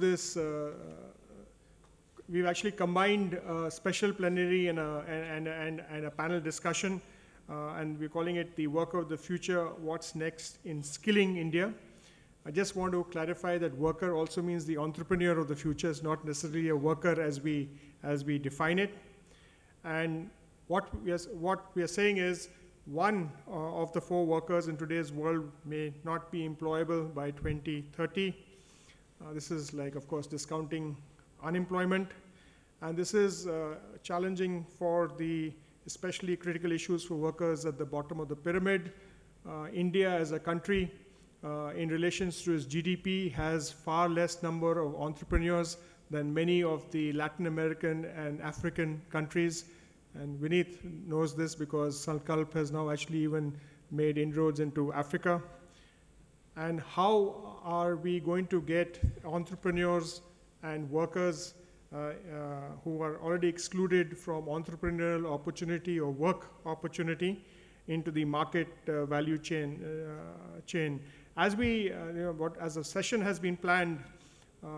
this, uh, we've actually combined a special plenary and a, and, and, and a panel discussion, uh, and we're calling it the Worker of the Future, What's Next in Skilling India. I just want to clarify that worker also means the entrepreneur of the future. It's not necessarily a worker as we, as we define it. And what we are, what we are saying is one uh, of the four workers in today's world may not be employable by 2030. Uh, this is like, of course, discounting unemployment. And this is uh, challenging for the especially critical issues for workers at the bottom of the pyramid. Uh, India as a country uh, in relations to its GDP has far less number of entrepreneurs than many of the Latin American and African countries. And Vineet knows this because Sankalp has now actually even made inroads into Africa. And how are we going to get entrepreneurs and workers uh, uh, who are already excluded from entrepreneurial opportunity or work opportunity into the market uh, value chain, uh, chain as we, uh, you know, what, as a session has been planned, uh,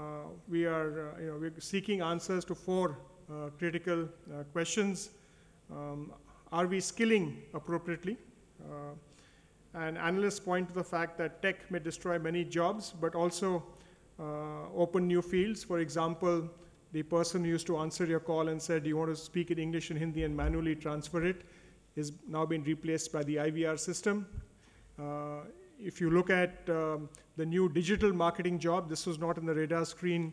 we are, you know, we're seeking answers to four critical questions. Um, are we skilling appropriately? And analysts point to the fact that tech may destroy many jobs, but also open new fields. For example, the person who used to answer your call and said, do you want to speak in English and Hindi and manually transfer it, is now being replaced by the IVR system. Uh, if you look at um, the new digital marketing job, this was not in the radar screen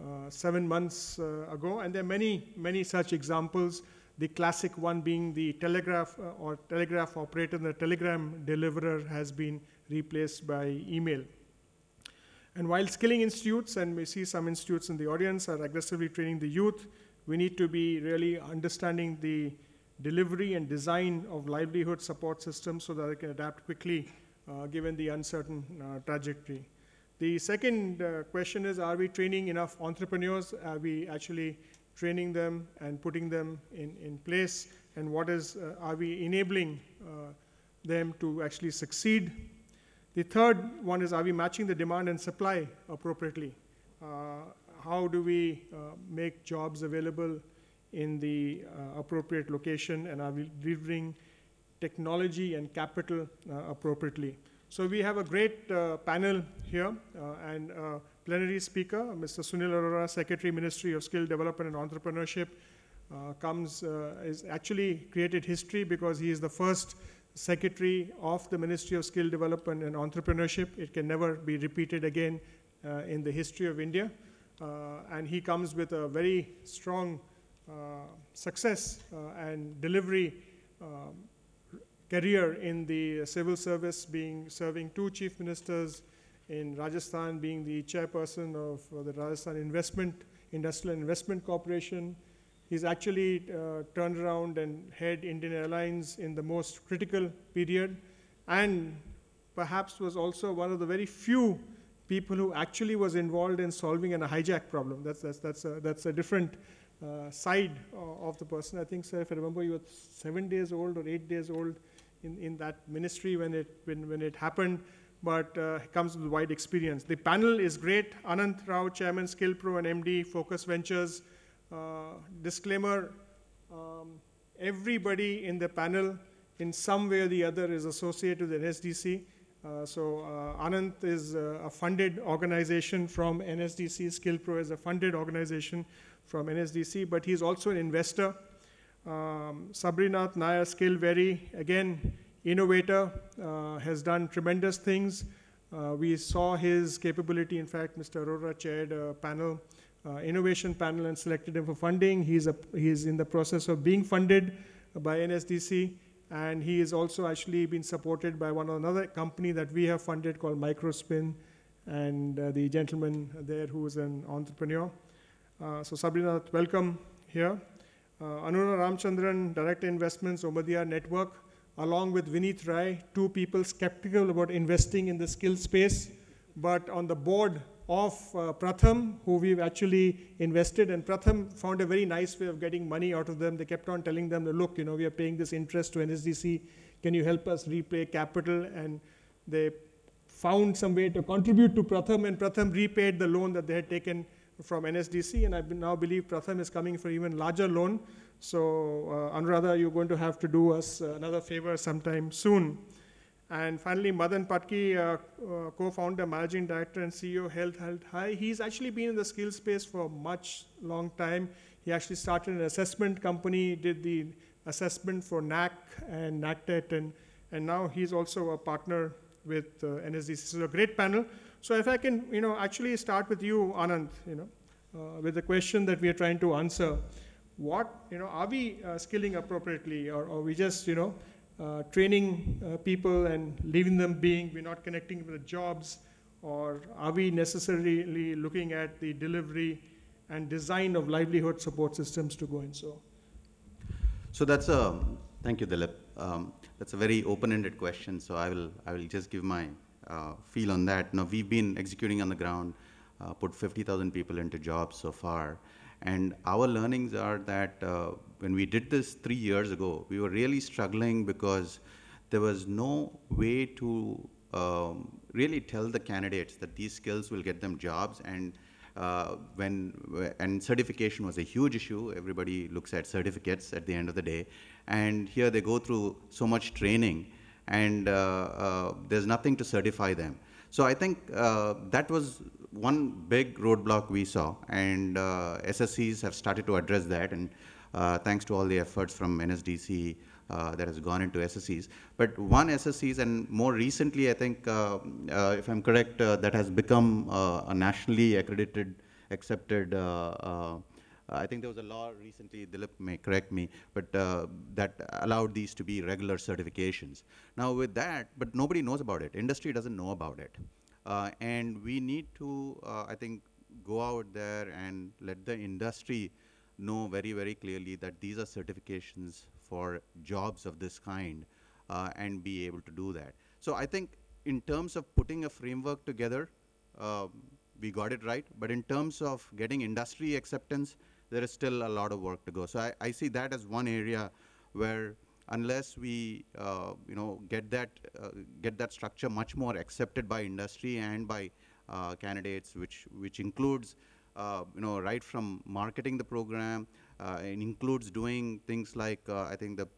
uh, seven months uh, ago, and there are many, many such examples. The classic one being the telegraph uh, or telegraph operator, the telegram deliverer has been replaced by email. And while skilling institutes, and we see some institutes in the audience are aggressively training the youth, we need to be really understanding the delivery and design of livelihood support systems so that they can adapt quickly uh, given the uncertain uh, trajectory. The second uh, question is, are we training enough entrepreneurs? Are we actually training them and putting them in, in place? And what is, are we enabling them to actually succeed? The third one is, are we matching the demand and supply appropriately? how do we make jobs available in the uh, appropriate location and are we delivering technology and capital uh, appropriately. So we have a great uh, panel here uh, and plenary speaker, Mr. Sunil Arora, Secretary, Ministry of Skill Development and Entrepreneurship, comes, is actually created history because he is the first secretary of the Ministry of Skill Development and Entrepreneurship. It can never be repeated again uh, in the history of India. Uh, and he comes with a very strong uh, success and delivery um, career in the civil service, being serving two chief ministers in Rajasthan, being the chairperson of uh, the Rajasthan Investment Industrial Investment Corporation. He's actually uh, turned around and head Indian Airlines in the most critical period, and perhaps was also one of the very few people who actually was involved in solving an hijack problem. That's that's that's a, that's a different uh, side of the person. I think, sir, if I remember, you were seven days old or eight days old in, in that ministry when it, when, when it happened, but uh, comes with wide experience. The panel is great. Anant Rao, Chairman, SkillPro and MD, Focus Ventures. Uh, disclaimer, um, everybody in the panel in some way or the other is associated with NSDC. Uh, so uh, Anant is uh, a funded organization from NSDC. SkillPro is a funded organization from NSDC, but he's also an investor. Um, Sabarinath Nair Skillveri, again, innovator, uh, has done tremendous things. Uh, we saw his capability. In fact, Mr. Arora chaired a panel, uh, innovation panel, and selected him for funding. He's, a, he's in the process of being funded by NSDC, and he is also actually been supported by one another company that we have funded called Microspin, and uh, the gentleman there who is an entrepreneur. Uh, so Sabarinath, welcome here. Uh, Anura Ramchandran, Direct Investments, Omidyar Network, along with Vineet Rai, two people skeptical about investing in the skill space, but on the board of uh, Pratham, who we've actually invested, and Pratham found a very nice way of getting money out of them. They kept on telling them, look, you know, we are paying this interest to NSDC. Can you help us repay capital? And they found some way to contribute to Pratham, and Pratham repaid the loan that they had taken from NSDC, and I now believe Pratham is coming for even larger loan. So, uh, Anuradha, you're going to have to do us another favor sometime soon. And finally, Madan Padaki, uh, uh, co-founder, managing director, and CEO, Head Held High. He's actually been in the skill space for a much long time. He actually started an assessment company, did the assessment for NAC and NAC-Tech, and, and now he's also a partner with uh, NSDC. This is a great panel. So if I can, you know, actually start with you, Anand, you know, uh, with the question that we are trying to answer. What, you know, are we uh, skilling appropriately, or, are we just, you know, uh, training uh, people and leaving them being, we're not connecting with the jobs, or are we necessarily looking at the delivery and design of livelihood support systems to go and So, so that's a thank you, Dilip. Um, that's a very open-ended question. So I will I will just give my uh, feel on that. Now we've been executing on the ground, uh, put 50,000 people into jobs so far, and our learnings are that uh, when we did this three years ago, we were really struggling because there was no way to um, really tell the candidates that these skills will get them jobs and uh, when and certification was a huge issue. Everybody looks at certificates at the end of the day, and here they go through so much training, and uh, uh, there's nothing to certify them. So I think uh, that was one big roadblock we saw, and uh, SSCs have started to address that, and uh, thanks to all the efforts from NSDC uh, that has gone into SSCs. But one SSCs, and more recently, I think, uh, uh, if I'm correct, uh, that has become a nationally accredited, accepted I think there was a law recently, Dilip may correct me, but uh, that allowed these to be regular certifications. Now with that, but nobody knows about it. Industry doesn't know about it. Uh, and we need to, uh, I think, go out there and let the industry know very, very clearly that these are certifications for jobs of this kind uh, and be able to do that. So I think in terms of putting a framework together, um, we got it right. But in terms of getting industry acceptance, there is still a lot of work to go. So I, I see that as one area where unless we uh, you know get that uh, get that structure much more accepted by industry and by uh, candidates which which includes uh, you know right from marketing the program uh, and includes doing things like uh, I think the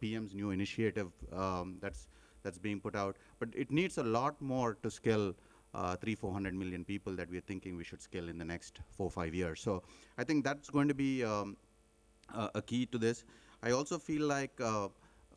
PM's new initiative um, that's that's being put out but it needs a lot more to scale uh, three, 400 million people that we're thinking we should scale in the next four, five years. So I think that's going to be um, a, a, key to this. I also feel like uh,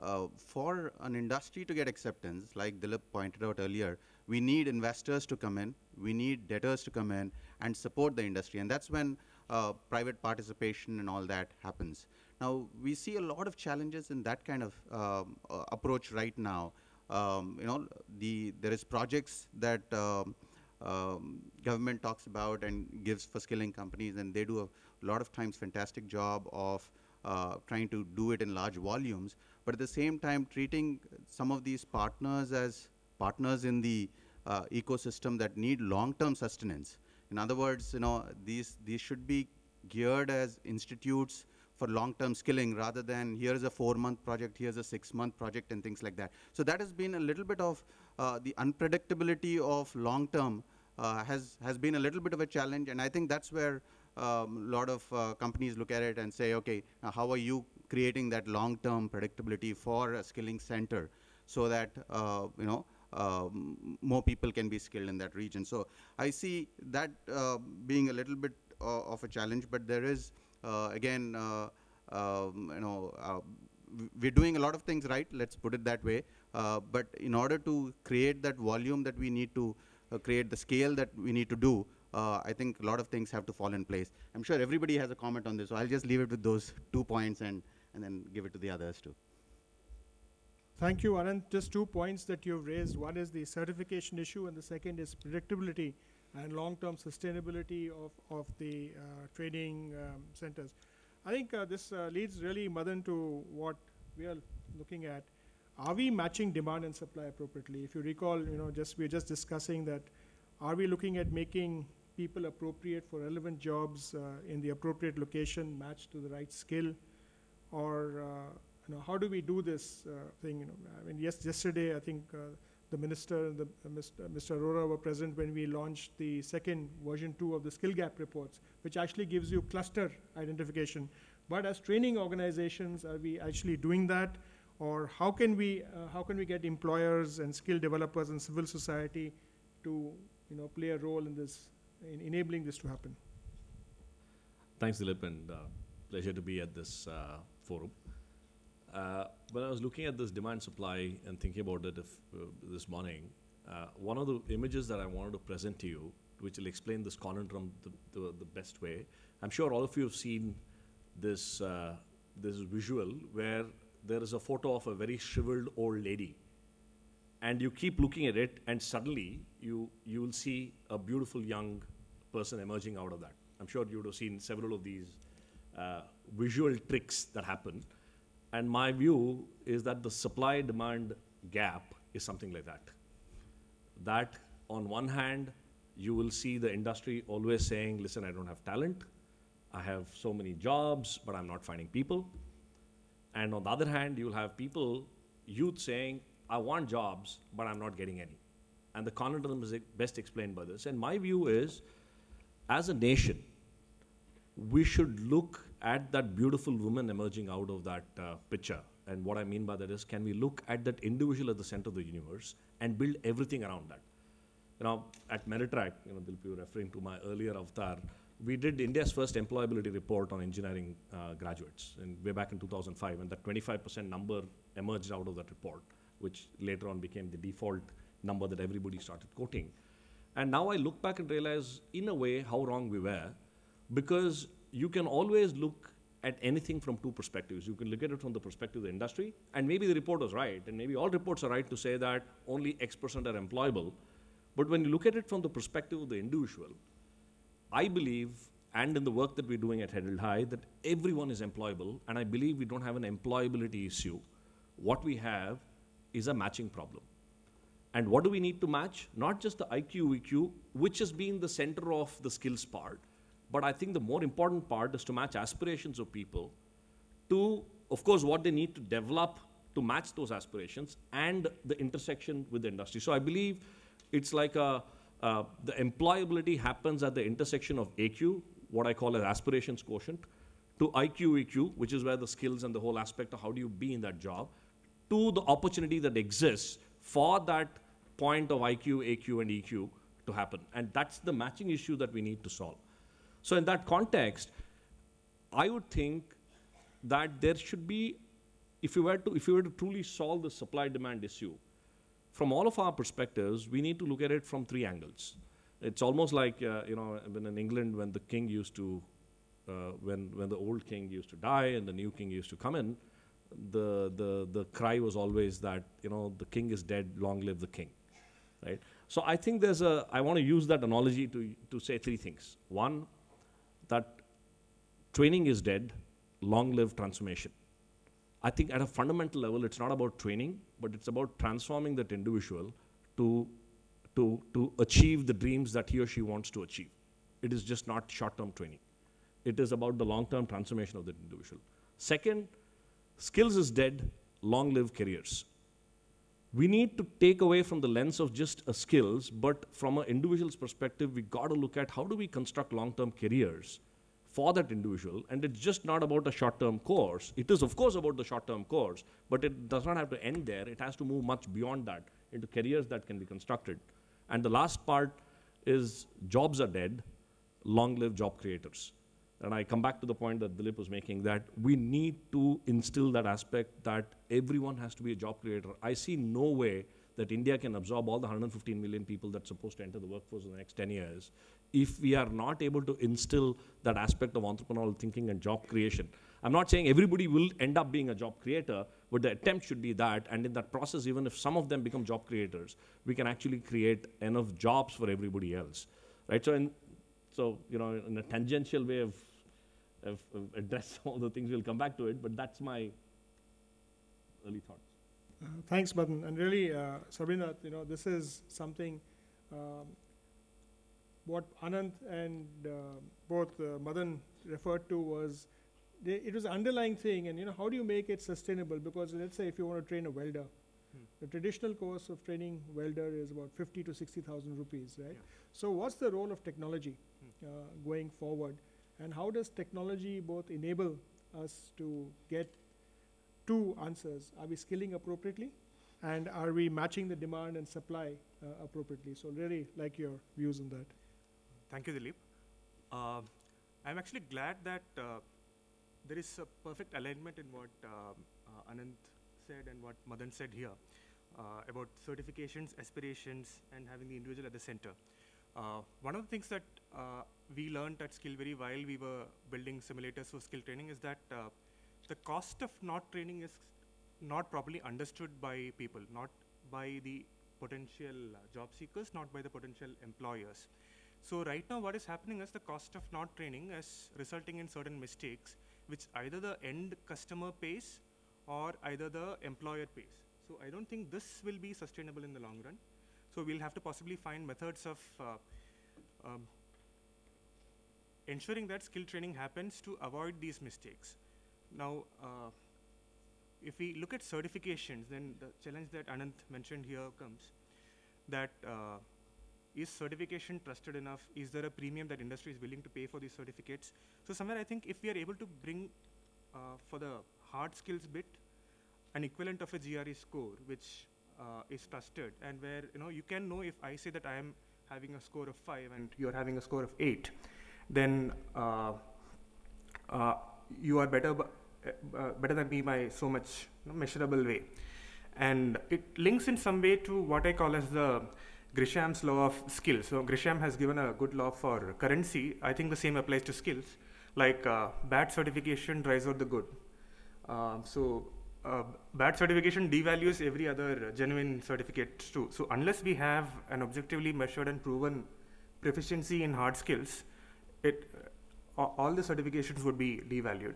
uh, for an industry to get acceptance, like Dilip pointed out earlier, we need investors to come in, we need debtors to come in and support the industry. And that's when uh, private participation and all that happens. Now, we see a lot of challenges in that kind of um, uh, approach right now. Um, you know, the, there is projects that um, um, government talks about and gives for skilling companies, and they do a lot of times fantastic job of uh, trying to do it in large volumes, but at the same time treating some of these partners as partners in the uh, ecosystem that need long-term sustenance. In other words, you know, these, these should be geared as institutes for long-term skilling rather than here's a four-month project, here's a six-month project and things like that. So that has been a little bit of uh, the unpredictability of long-term uh, has, has been a little bit of a challenge and I think that's where um, a lot of uh, companies look at it and say, okay, how are you creating that long-term predictability for a skilling center so that, uh, you know, uh, more people can be skilled in that region. So I see that uh, being a little bit uh, of a challenge, but there is, uh, again, um, you know, we're doing a lot of things right, let's put it that way. but in order to create that volume that we need to create the scale that we need to do, uh, I think a lot of things have to fall in place. I'm sure everybody has a comment on this, so I'll just leave it with those two points and, and then give it to the others too. Thank you, Anand. Just two points that you've raised. One is the certification issue, and the second is predictability and long-term sustainability of, of the uh, training um, centers. I think uh, this uh, leads really, Madan, to what we are looking at. Are we matching demand and supply appropriately? If you recall, you know, just we're just discussing that. Are we looking at making people appropriate for relevant jobs uh, in the appropriate location, matched to the right skill, or uh, you know, how do we do this uh, thing? You know, I mean, yes, yesterday I think the minister and the, uh, Mr. Mr. Arora were present when we launched the second version two of the skill gap reports, which actually gives you cluster identification. But as training organizations, are we actually doing that? Or how can we, uh, how can we get employers and skill developers and civil society to, you know, play a role in this, in enabling this to happen? Thanks, Dilip, and uh, pleasure to be at this uh, forum. Uh, when I was looking at this demand supply and thinking about it if, uh, this morning, uh, one of the images that I wanted to present to you, which will explain this conundrum the, the, the best way, I'm sure all of you have seen this, uh, this visual where there is a photo of a very shriveled old lady. And you keep looking at it, and suddenly you, you will see a beautiful young person emerging out of that. I'm sure you would have seen several of these uh, visual tricks that happen. And my view is that the supply demand gap is something like that. That, on one hand, you will see the industry always saying, listen, I don't have talent. I have so many jobs, but I'm not finding people. And on the other hand, you'll have people, youth saying, I want jobs, but I'm not getting any. And the conundrum is best explained by this. And my view is, as a nation, we should look at that beautiful woman emerging out of that uh, picture. And what I mean by that is, can we look at that individual at the center of the universe and build everything around that? You know, at Merittrac, you know, you were referring to my earlier avatar, we did India's first employability report on engineering uh, graduates in, way back in 2005, and that 25% number emerged out of that report, which later on became the default number that everybody started quoting. And now I look back and realize, in a way, how wrong we were, because you can always look at anything from two perspectives. You can look at it from the perspective of the industry, and maybe the report was right, and maybe all reports are right to say that only X percent are employable. But when you look at it from the perspective of the individual, I believe, and in the work that we're doing at Head Held High, that everyone is employable, and I believe we don't have an employability issue. What we have is a matching problem. And what do we need to match? Not just the IQ, EQ, which has been the center of the skills part, but I think the more important part is to match aspirations of people to, of course, what they need to develop to match those aspirations and the intersection with the industry. So I believe it's like a, uh, the employability happens at the intersection of AQ, what I call as aspirations quotient, to IQ, EQ, which is where the skills and the whole aspect of how do you be in that job, to the opportunity that exists for that point of IQ, AQ, and EQ to happen. And that's the matching issue that we need to solve. So in that context, I would think that there should be, if you were to, if you were to truly solve the supply-demand issue, from all of our perspectives, we need to look at it from three angles. It's almost like, uh, you know, when in England, when the king used to, uh, when, when the old king used to die and the new king used to come in, the, the, the cry was always that, you know, the king is dead, long live the king, right? So I think there's a, I want to use that analogy to, to say three things. One, that training is dead, long live transformation. I think at a fundamental level, it's not about training, but it's about transforming that individual to, to, to achieve the dreams that he or she wants to achieve. It is just not short term training, it is about the long term transformation of that individual. Second, skills is dead, long live careers. We need to take away from the lens of just skills, but from an individual's perspective, we got to look at how do we construct long-term careers for that individual, and it's just not about a short-term course. It is, of course, about the short-term course, but it does not have to end there. It has to move much beyond that into careers that can be constructed. And the last part is jobs are dead, long live job creators. And I come back to the point that Dilip was making that we need to instill that aspect that everyone has to be a job creator. I see no way that India can absorb all the 115 million people that's supposed to enter the workforce in the next 10 years if we are not able to instill that aspect of entrepreneurial thinking and job creation. I'm not saying everybody will end up being a job creator, but the attempt should be that. And in that process, even if some of them become job creators, we can actually create enough jobs for everybody else. Right? So, in, so you know, in a tangential way of, of, of address all the things, we'll come back to it, but that's my early thoughts. Uh, thanks, Madan. And really, uh, Sabrina, you know, this is something um, what Anand and uh, both uh, Madan referred to was they, it was an underlying thing. And you know, how do you make it sustainable? Because let's say if you want to train a welder, the traditional course of training welder is about 50 to 60,000 rupees, right? Yeah. So what's the role of technology Hmm. uh, going forward? And how does technology both enable us to get two answers? Are we skilling appropriately? And are we matching the demand and supply uh, appropriately? So really like your views on that. Thank you, Dilip. Uh, I'm actually glad that uh, there is a perfect alignment in what um, uh, Anand said and what Madan said here uh, about certifications, aspirations, and having the individual at the center. Uh, one of the things that uh, we learned at Skillveri while we were building simulators for skill training is that uh, the cost of not training is not properly understood by people, not by the potential job seekers, not by the potential employers. So right now what is happening is the cost of not training is resulting in certain mistakes which either the end customer pays or either the employer pays. So I don't think this will be sustainable in the long run. So we'll have to possibly find methods of uh, um, ensuring that skill training happens to avoid these mistakes. Now, uh, if we look at certifications, then the challenge that Anant mentioned here comes that uh, is certification trusted enough? Is there a premium that industry is willing to pay for these certificates? So somewhere I think if we are able to bring uh, for the hard skills bit an equivalent of a GRE score, which uh, is trusted, and where you know you can know if I say that I am having a score of five and you are having a score of eight, then uh, uh, you are better, uh, uh, better than me by so much you know, measurable way, and it links in some way to what I call as the Gresham's law of skills. So Grisham has given a good law for currency. I think the same applies to skills. Like uh, bad certification drives out the good. Um, so uh, bad certification devalues every other genuine certificate too. So unless we have an objectively measured and proven proficiency in hard skills, it uh, all the certifications would be devalued.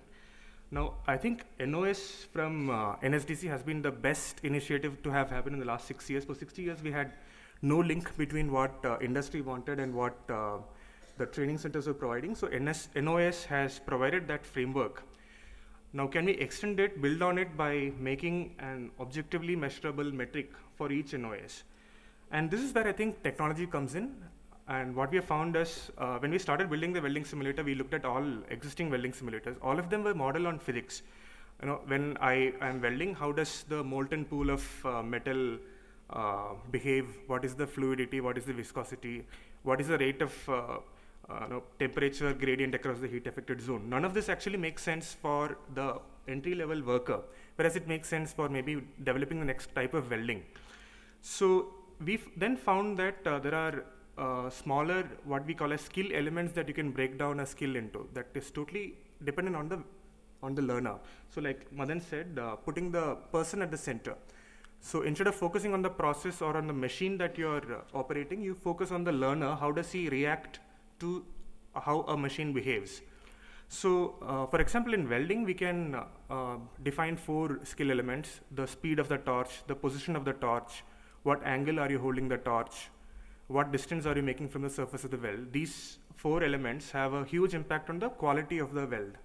Now, I think NOS from uh, NSDC has been the best initiative to have happened in the last six years. For 60 years, we had no link between what uh, industry wanted and what uh, the training centers were providing. So NS, NOS has provided that framework. Now, can we extend it, build on it by making an objectively measurable metric for each NOS? And this is where I think technology comes in. And what we have found is uh, when we started building the welding simulator, we looked at all existing welding simulators. All of them were modeled on physics. You know, when I am welding, how does the molten pool of uh, metal uh, behave? What is the fluidity? What is the viscosity? What is the rate of uh, no, temperature gradient across the heat affected zone? None of this actually makes sense for the entry level worker, whereas it makes sense for maybe developing the next type of welding. So we then found that uh, there are uh, smaller, what we call as skill elements that you can break down a skill into. That is totally dependent on the on the learner. So like Madan said, uh, putting the person at the center. So instead of focusing on the process or on the machine that you're uh, operating, you focus on the learner. How does he react to how a machine behaves? So, uh, for example, in welding, we can uh, uh, define four skill elements the speed of the torch, the position of the torch, what angle are you holding the torch, what distance are you making from the surface of the weld. These four elements have a huge impact on the quality of the weld.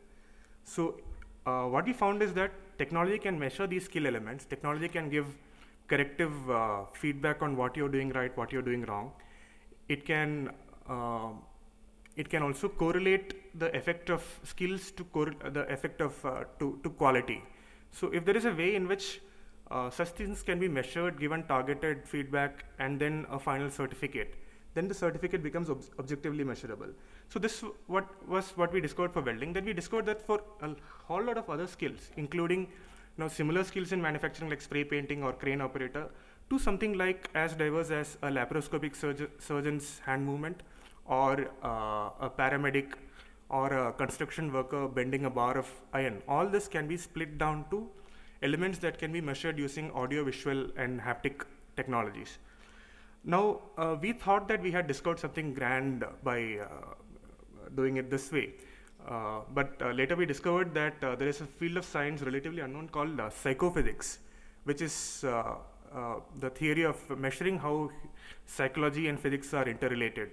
So, uh, what we found is that technology can measure these skill elements, technology can give corrective uh, feedback on what you're doing right, what you're doing wrong. It can uh, it can also correlate the effect of skills to the effect of uh, to, to quality. So if there is a way in which uh, such things can be measured, given targeted feedback, and then a final certificate, then the certificate becomes ob- objectively measurable. So this what was what we discovered for welding. Then we discovered that for a whole lot of other skills, including you know, similar skills in manufacturing like spray painting or crane operator, to something like as diverse as a laparoscopic surg- surgeon's hand movement or uh, a paramedic or a construction worker bending a bar of iron. All this can be split down to elements that can be measured using audio, visual, and haptic technologies. Now, uh, we thought that we had discovered something grand by uh, doing it this way. Uh, but uh, later we discovered that uh, there is a field of science relatively unknown called psychophysics, which is the theory of measuring how psychology and physics are interrelated.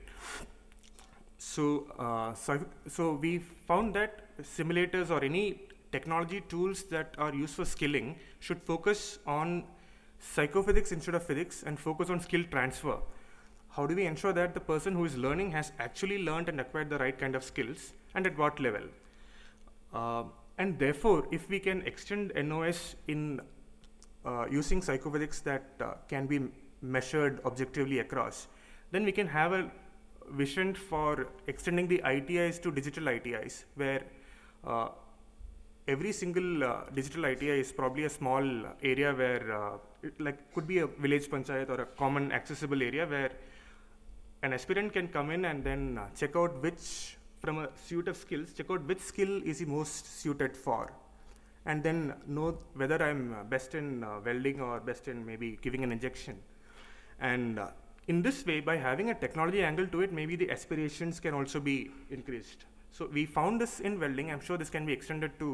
So, uh, so, so we found that simulators or any technology tools that are used for skilling should focus on psychophysics instead of physics and focus on skill transfer. How do we ensure that the person who is learning has actually learned and acquired the right kind of skills and at what level? Uh, and therefore, if we can extend NOS in uh, using psychophysics that uh, can be measured objectively across, then we can have a vision for extending the ITIs to digital ITIs, where uh, every single uh, digital ITI is probably a small area where, uh, it like, could be a village panchayat or a common accessible area where an aspirant can come in and then uh, check out which, from a suite of skills, check out which skill is he most suited for, and then know whether I'm uh, best in uh, welding or best in maybe giving an injection. And in this way, by having a technology angle to it, maybe the aspirations can also be increased. So we found this in welding. I'm sure this can be extended to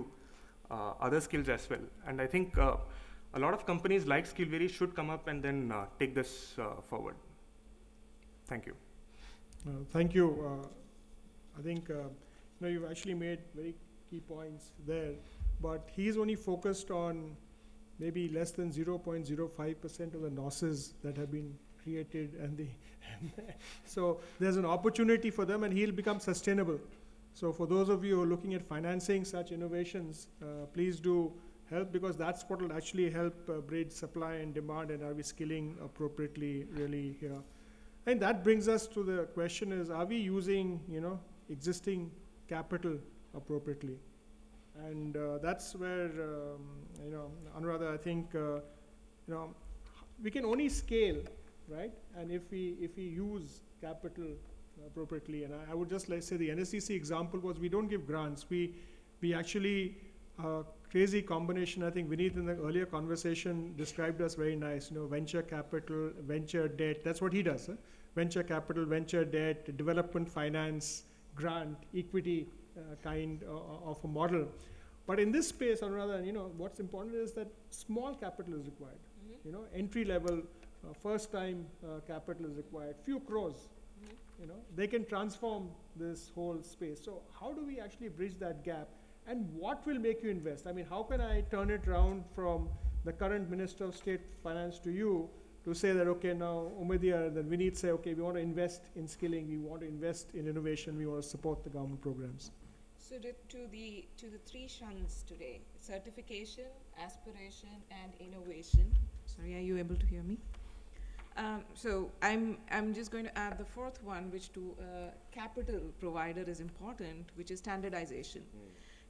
uh, other skills as well. And I think uh, a lot of companies like Skillveri should come up and then uh, take this uh, forward. Thank you. Uh, Thank you. Uh, I think, you know, you've actually made very key points there, but he's only focused on maybe less than 0.05% of the losses that have been created and the, so there's an opportunity for them and he'll become sustainable. So for those of you who are looking at financing such innovations, uh, please do help because that's what will actually help uh, bridge supply and demand and are we skilling appropriately really here. And that brings us to the question is, are we using, you know, existing capital appropriately? And uh, that's where, um, you know, Anuradha, I think, uh, you know, we can only scale, right? And if we, if we use capital appropriately, and I, I would just like say the NSDC example was we don't give grants. We, we actually, uh, crazy combination, I think Vineet in the earlier conversation described us very nice, you know, venture capital, venture debt, that's what he does, huh? venture capital, venture debt, development finance, grant, equity uh, kind o- of a model. But in this space, or rather, you know, what's important is that small capital is required. You know, entry level, uh, first time uh, capital is required, few crores. You know, they can transform this whole space. So how do we actually bridge that gap? And what will make you invest? I mean, how can I turn it around from the current Minister of State Finance to you to say that, okay, now Omidyar, then we need to say, okay, we want to invest in skilling, we want to invest in innovation, we want to support the government programs. So to, to the to the three shuns today: certification, aspiration, and innovation. Sorry, are you able to hear me? Um, so I'm I'm just going to add the fourth one, which to uh, capital provider is important, which is standardization.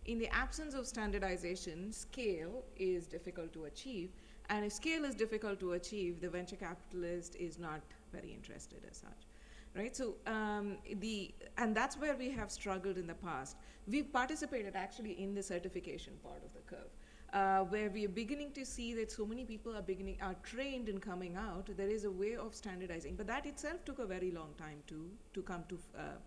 In the absence of standardization, scale is difficult to achieve, and if scale is difficult to achieve, the venture capitalist is not very interested as such right? So um, the and that's where we have struggled in the past. We've participated actually in the certification part of the curve uh, where we are beginning to see that so many people are beginning are trained in coming out there is a way of standardizing but that itself took a very long time to to come to uh,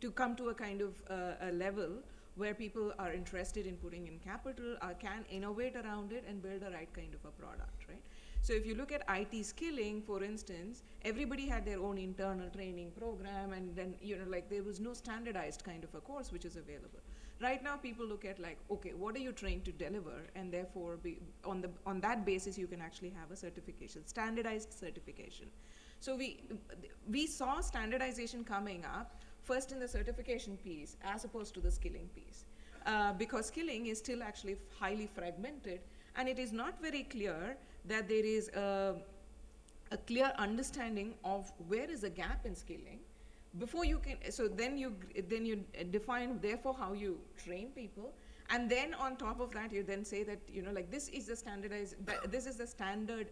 to come to a kind of uh, a level where people are interested in putting in capital uh, can innovate around it and build the right kind of a product right so if you look at IT skilling, for instance, everybody had their own internal training program, and then you know, like there was no standardized kind of a course which is available. Right now, people look at like, okay, what are you trained to deliver, and therefore, be, on the on that basis, you can actually have a certification, standardized certification. So we we saw standardization coming up first in the certification piece as opposed to the skilling piece, uh, because skilling is still actually highly fragmented, and it is not very clear that there is a, a clear understanding of where is a gap in skilling before you can so then you then you define therefore how you train people. And then on top of that you then say that you know like this is the standardized this is the standard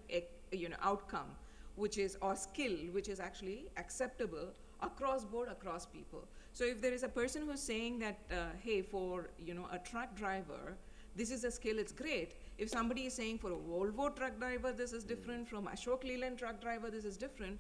you know outcome which is or skill which is actually acceptable across board across people. So if there is a person who's saying that uh, hey for you know a truck driver this is a skill it's great. If somebody is saying for a volvo truck driver this is different. From Ashok Leyland truck driver this is different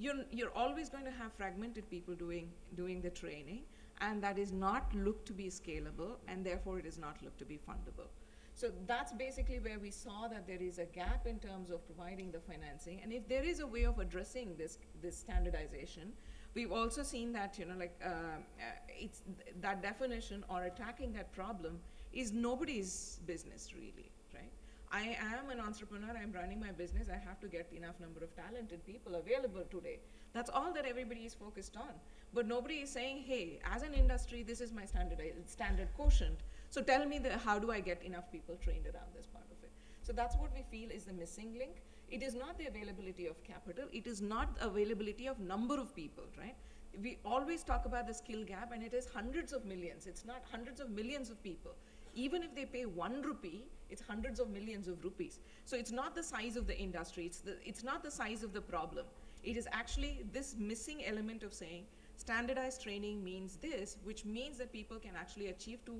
you're, you're always going to have fragmented people doing doing the training and that is not looked to be scalable and therefore it is not looked to be fundable. So that's basically where we saw that there is a gap in terms of providing the financing. And if there is a way of addressing this this standardization we've also seen that you know like uh, uh, it's th- that definition or attacking that problem is nobody's business really right I am an entrepreneur, I'm running my business, I have to get enough number of talented people available today. That's all that everybody is focused on. But nobody is saying, hey, as an industry, this is my standard, standard quotient. So tell me the, how do I get enough people trained around this part of it? So that's what we feel is the missing link. It is not the availability of capital, it is not the availability of number of people, right? We always talk about the skill gap and it is hundreds of millions. It's not hundreds of millions of people. Even if they pay one rupee, it's hundreds of millions of rupees. So it's not the size of the industry, it's, the, it's not the size of the problem. It is actually this missing element of saying standardized training means this, which means that people can actually achieve to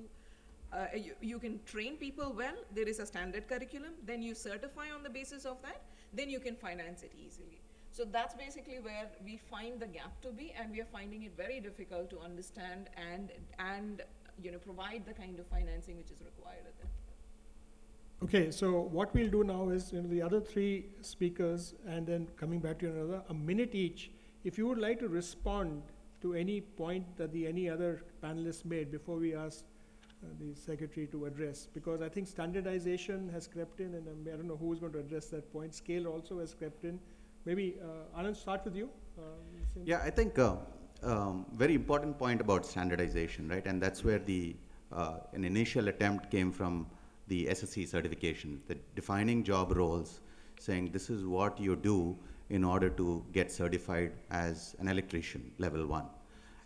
uh, you, you, can train people well, there is a standard curriculum, then you certify on the basis of that, then you can finance it easily. So that's basically where we find the gap to be, and we are finding it very difficult to understand and, and you know, provide the kind of financing which is required at that. Okay, so what we'll do now is, you know, the other three speakers, and then coming back to another, a minute each. If you would like to respond to any point that the any other panelists made before we ask uh, the secretary to address, because I think standardization has crept in, and um, I don't know who is going to address that point. Scale also has crept in. Maybe uh, Anand, start with you. Uh, yeah, I think uh, um, very important point about standardization, right? And that's where the uh, an initial attempt came from the SSC certification, the defining job roles, saying this is what you do in order to get certified as an electrician, level one.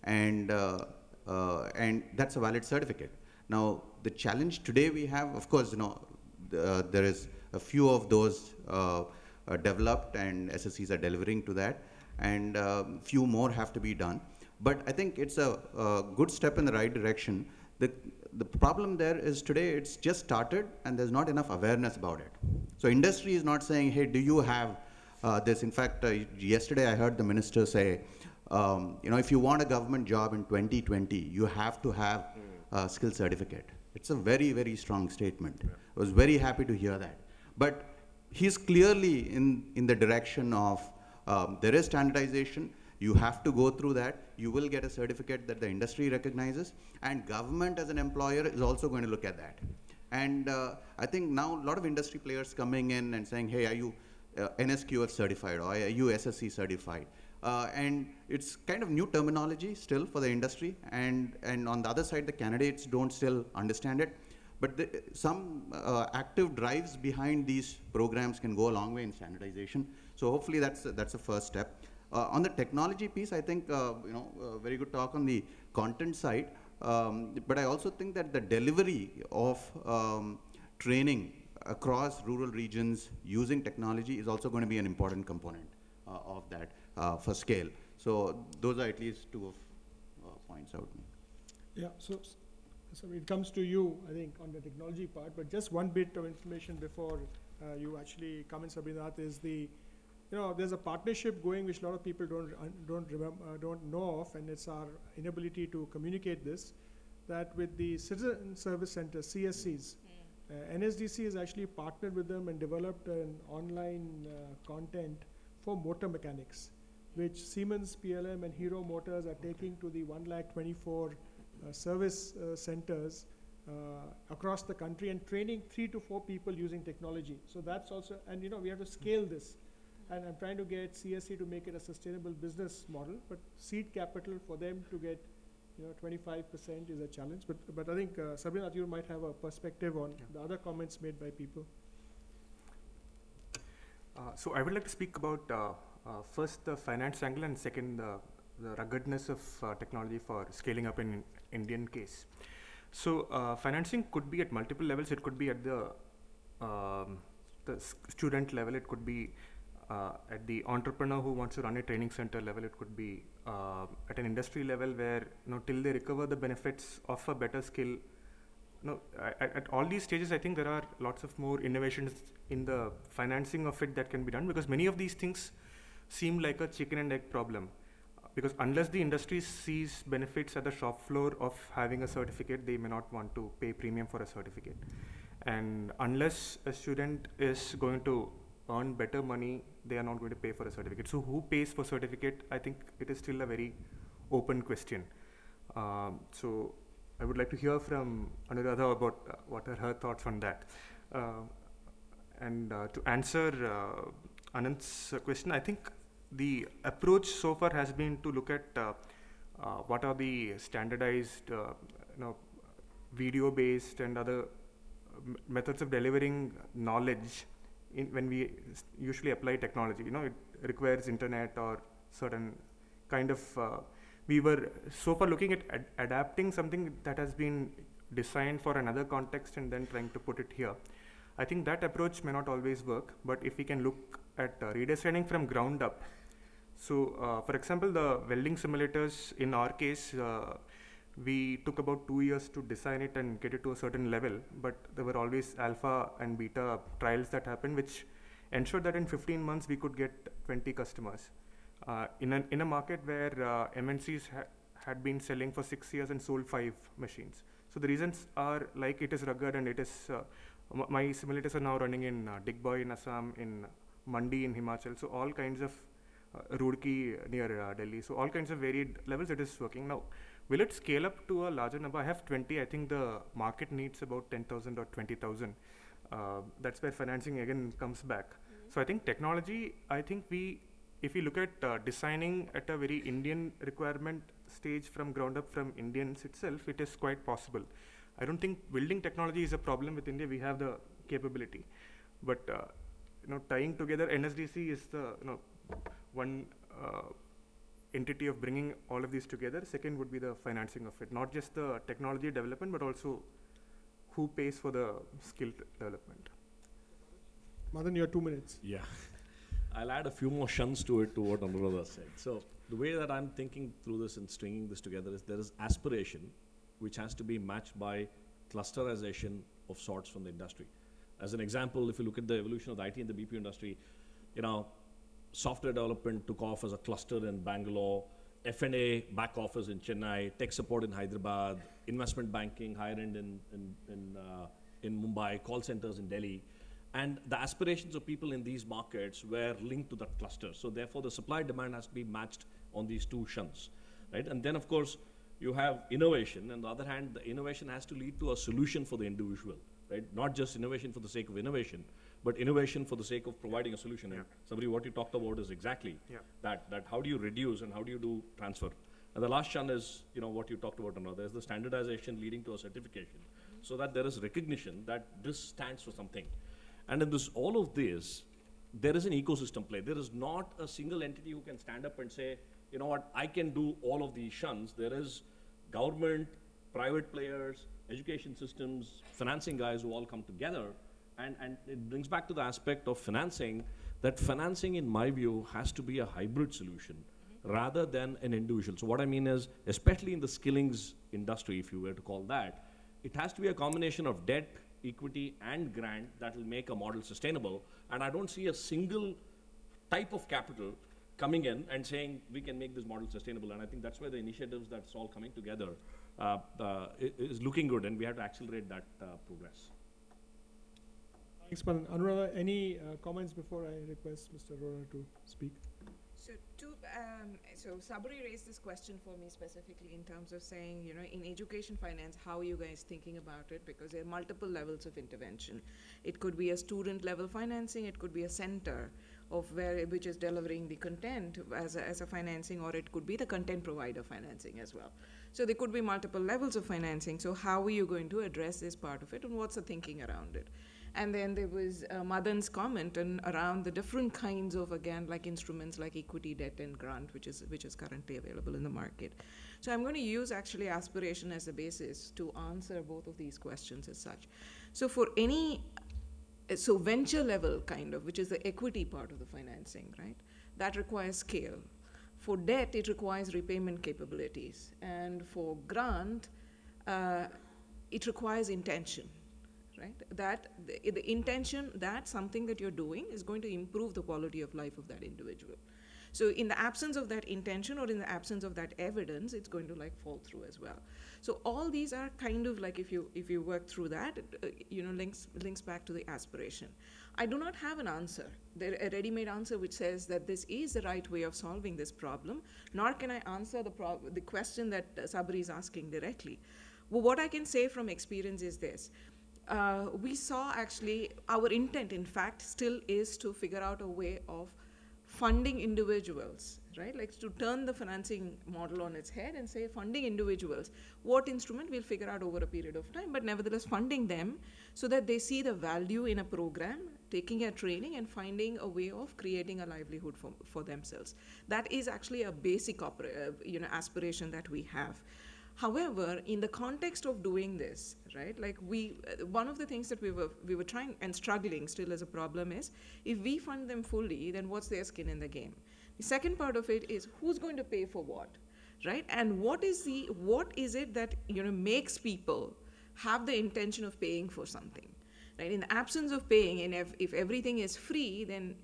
And, uh, uh, and that's a valid certificate. Now, the challenge today we have, of course, you know, the, there is a few of those uh, uh developed and SSCs are delivering to that, and um, few more have to be done. But I think it's a, a good step in the right direction. The, the problem there is today it's just started and there's not enough awareness about it. So industry is not saying, hey, do you have uh, this? In fact, uh, yesterday I heard the minister say, um, you know, if you want a government job in 2020, you have to have a skill certificate. It's a very, very strong statement. Yeah. I was very happy to hear that. But he's clearly in, in the direction of um, there is standardization, you have to go through that. You will get a certificate that the industry recognizes, and government as an employer is also going to look at that. And uh, I think now a lot of industry players coming in and saying, hey, are you uh, NSQF certified or are you SSC certified? Uh, and it's kind of new terminology still for the industry. And, and on the other side, the candidates don't still understand it. But the, some uh, active drives behind these programs can go a long way in standardization. So hopefully that's, that's the first step. Uh, on the technology piece, I think, uh, you know, uh, very good talk on the content side. Um, but I also think that the delivery of um, training across rural regions using technology is also going to be an important component uh, of that uh, for scale. So those are at least two of uh, points out. Yeah, so, so it comes to you, I think, on the technology part, but just one bit of information before you actually come in, Sabarinath, is the you know, there's a partnership going which a lot of people don't don't remember, uh, don't know of, and it's our inability to communicate this. That with the Citizen Service Center (CSCs), uh, NSDC has actually partnered with them and developed an online uh, content for motor mechanics, which Siemens, PLM, and Hero Motors are taking to the 1 lakh 24 uh, service uh, centers. Uh, across the country and training three to four people using technology. So that's also, and you know, we have to scale this and I'm trying to get CSC to make it a sustainable business model, but seed capital for them to get you know, 25% is a challenge. But, but I think uh, Sabrina, you might have a perspective on yeah. the other comments made by people. Uh, so I would like to speak about uh, uh first the finance angle and second the, the ruggedness of uh, technology for scaling up in Indian case. So uh, financing could be at multiple levels. It could be at the um, the student level. It could be uh, at the entrepreneur who wants to run a training center level, it could be uh, at an industry level where you know till they recover the benefits of a better skill. You know, at, at all these stages, I think there are lots of more innovations in the financing of it that can be done because many of these things seem like a chicken and egg problem. Because unless the industry sees benefits at the shop floor of having a certificate, they may not want to pay premium for a certificate. And unless a student is going to earn better money, they are not going to pay for a certificate. So who pays for certificate? I think it is still a very open question. Um, so I would like to hear from Anuradha about uh, what are her thoughts on that. Uh, and uh, to answer uh, Anand's question, I think the approach so far has been to look at uh, uh, what are the standardized, uh, you know, video-based and other methods of delivering knowledge in when we usually apply technology. You know, it requires internet or certain kind of. Uh, we were so far looking at ad- adapting something that has been designed for another context and then trying to put it here. I think that approach may not always work, but if we can look at uh, redesigning from ground up. So, uh, for example, the welding simulators in our case, uh, we took about two years to design it and get it to a certain level, but there were always alpha and beta trials that happened, which ensured that in 15 months we could get 20 customers. Uh, in, an, in a market where uh, MNCs ha- had been selling for six years and sold five machines. So the reasons are like it is rugged and it is. Uh, my simulators are now running in uh, Digboi in Assam, in Mandi in Himachal. So all kinds of uh, Roorkee near uh, Delhi. So all kinds of varied levels it is working now. Will it scale up to a larger number? I have 20. I think the market needs about 10,000 or 20,000. Uh, that's where financing again comes back. So I think technology. I think we, if we look at uh, designing at a very Indian requirement stage from ground up from Indians itself, it is quite possible. I don't think building technology is a problem with India. We have the capability, but uh, you know, tying together NSDC is the you know one uh, entity of bringing all of these together. Second would be the financing of it, not just the technology development, but also who pays for the skill t- development. Madan, you have two minutes. Yeah. I'll add a few more shuns to it to what Anuradha said. So the way that I'm thinking through this and stringing this together is there is aspiration, which has to be matched by clusterization of sorts from the industry. As an example, if you look at the evolution of the IT and the BP industry, you know, software development took off as a cluster in Bangalore, F&A back office in Chennai, tech support in Hyderabad, investment banking, higher end in, in, in, uh, in Mumbai, call centers in Delhi. And the aspirations of people in these markets were linked to that cluster. So therefore, the supply demand has to be matched on these two shunts, right? And then, of course, you have innovation. On the other hand, the innovation has to lead to a solution for the individual, right? Not just innovation for the sake of innovation, but innovation for the sake of providing a solution. And somebody, what you talked about is exactly that. That how do you reduce and how do you do transfer? And the last shun is, you know, what you talked about, another. is the standardization leading to a certification, so that there is recognition that this stands for something. And in this, all of this, there is an ecosystem play. There is not a single entity who can stand up and say, you know what, I can do all of these shuns. There is government, private players, education systems, financing guys who all come together. And, and it brings back to the aspect of financing that financing, in my view, has to be a hybrid solution rather than an individual. So what I mean is, especially in the skillings industry, if you were to call that, it has to be a combination of debt, equity, and grant that will make a model sustainable. And I don't see a single type of capital coming in and saying we can make this model sustainable. And I think that's where the initiatives that's all coming together uh, uh, is looking good, and we have to accelerate that uh, progress. Thanks, Madan. Anuradha, any uh, comments before I request Mr. Arora to speak? So two, um, so Sabri raised this question for me specifically in terms of saying, you know, in education finance, how are you guys thinking about it? Because there are multiple levels of intervention. It could be a student level financing, it could be a center of where, which is delivering the content as a, as a financing, or it could be the content provider financing as well. So there could be multiple levels of financing. So how are you going to address this part of it and what's the thinking around it? And then there was uh, Madan's comment on, around the different kinds of, again, like instruments like equity, debt, and grant, which is, which is currently available in the market. So I'm going to use actually aspiration as a basis to answer both of these questions as such. So for any, so venture level kind of, which is the equity part of the financing, right? That requires scale. For debt, it requires repayment capabilities. And for grant, uh, it requires intention right? That the, the intention that something that you're doing is going to improve the quality of life of that individual. So in the absence of that intention or in the absence of that evidence it's going to like fall through as well. So all these are kind of like if you if you work through that uh, you know links links back to the aspiration. I do not have an answer there a ready-made answer which says that this is the right way of solving this problem nor can i answer the prob- the question that uh, sabri is asking directly. Well, what i can say from experience is this uh, we saw actually our intent, in fact, still is to figure out a way of funding individuals, right? Like to turn the financing model on its head and say funding individuals. What instrument we'll figure out over a period of time, but nevertheless funding them so that they see the value in a program, taking a training and finding a way of creating a livelihood for, for themselves. That is actually a basic uh, you know, aspiration that we have. However, in the context of doing this, right, like we, one of the things that we were we were trying and struggling still as a problem is, if we fund them fully, then what's their skin in the game? The second part of it is who's going to pay for what, right? And what is the what is it that you know makes people have the intention of paying for something, right? In the absence of paying, and if, if everything is free, then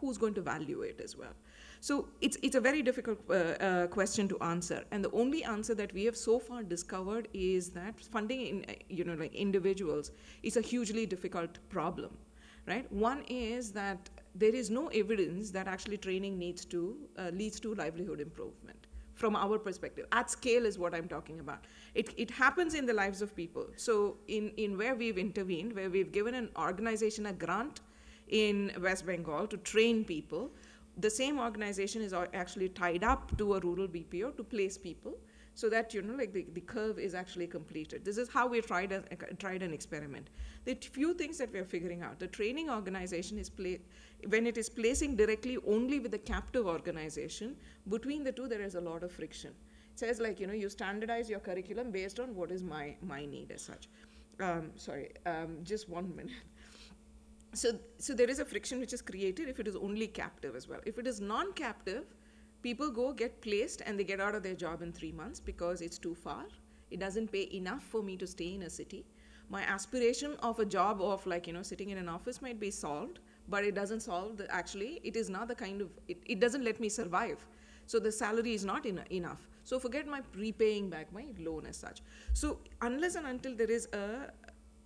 who's going to value it as well? So it's, it's a very difficult uh, uh, question to answer. And the only answer that we have so far discovered is that funding in, uh, you know, like individuals is a hugely difficult problem, right? One is that there is no evidence that actually training needs to, uh, leads to livelihood improvement from our perspective. At scale is what I'm talking about. It, it happens in the lives of people. So in, in where we've intervened, where we've given an organization a grant in West Bengal to train people, the same organization is actually tied up to a rural BPO to place people so that you know like the, the curve is actually completed. This is how we tried a, tried an experiment. The few things that we're figuring out the training organization is play, when it is placing directly only with the captive organization between the two there is a lot of friction. It says like you know you standardize your curriculum based on what is my my need as such. Um, sorry um, just one minute so, so there is a friction which is created if it is only captive as well. If it is non-captive, people go get placed and they get out of their job in three months because it's too far. It doesn't pay enough for me to stay in a city. My aspiration of a job of like, you know, sitting in an office might be solved, but it doesn't solve the, actually, it is not the kind of, it, it doesn't let me survive. So the salary is not in, enough. So forget my repaying back my loan as such. So unless and until there is a,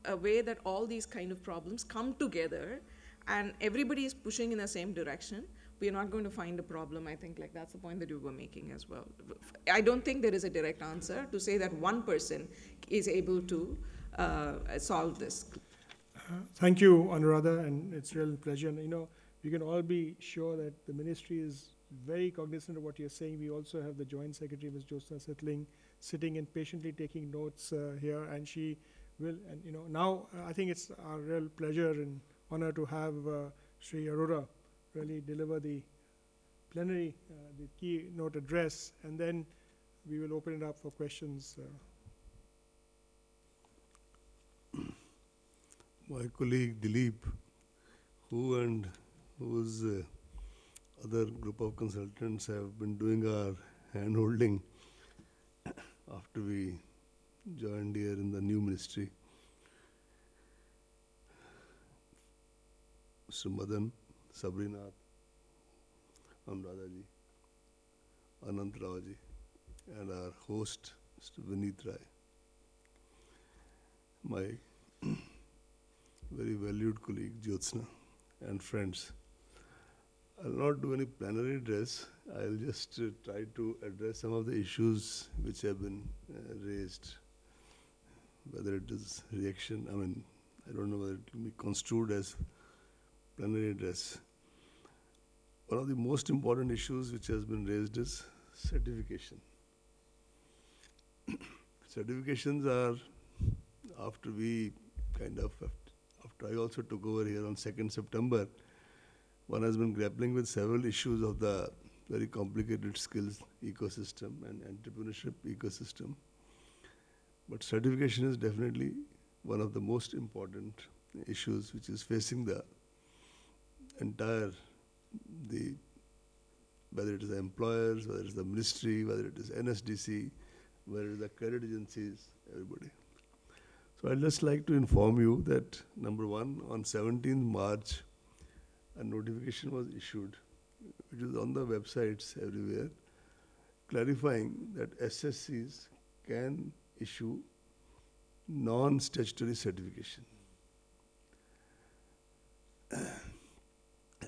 a way that all these kind of problems come together and everybody is pushing in the same direction we're not going to find a problem i think like that's the point that you were making as well. I don't think there is a direct answer to say that one person is able to uh, solve this. Thank you anuradha and it's real pleasure. And, you know you can all be sure that the ministry is very cognizant of what you're saying. We also have the joint secretary ms jyotsna settling sitting and patiently taking notes uh, here and she will, and you know, now uh, I think it's our real pleasure and honor to have uh, Sri Arora really deliver the plenary, uh, the keynote address, and then we will open it up for questions. My colleague Dilip, who and whose uh, other group of consultants have been doing our hand holding after we joined here in the new ministry. Mr. Madan, Sabarinath, Anuradha Anant Raoji, and our host, Mr. Vineet Rai. My very valued colleague, Jyotsna, and friends. I'll not do any plenary address. I'll just uh, try to address some of the issues which have been uh, raised whether it is reaction, I mean, I don't know whether it will be construed as plenary address. One of the most important issues which has been raised is certification. Certifications are, after we kind of, after I also took over here on 2nd September, one has been grappling with several issues of the very complicated skills ecosystem and entrepreneurship ecosystem. But certification is definitely one of the most important issues which is facing the entire the whether it is the employers, whether it is the ministry, whether it is NSDC, whether it is the credit agencies, everybody. So I'd just like to inform you that number one, on 17th March, a notification was issued, which is on the websites everywhere, clarifying that SSCs can issue non-statutory certification. I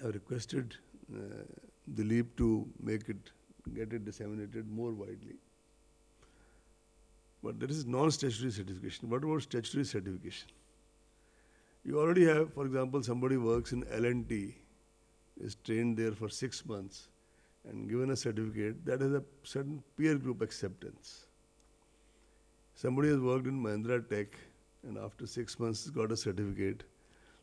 have requested uh, leap to make it, get it disseminated more widely. But there is non-statutory certification. What about statutory certification? You already have, for example, somebody works in L&T, is trained there for six months, and given a certificate, that has a certain peer group acceptance. Somebody has worked in Mahindra Tech, and after six months got a certificate,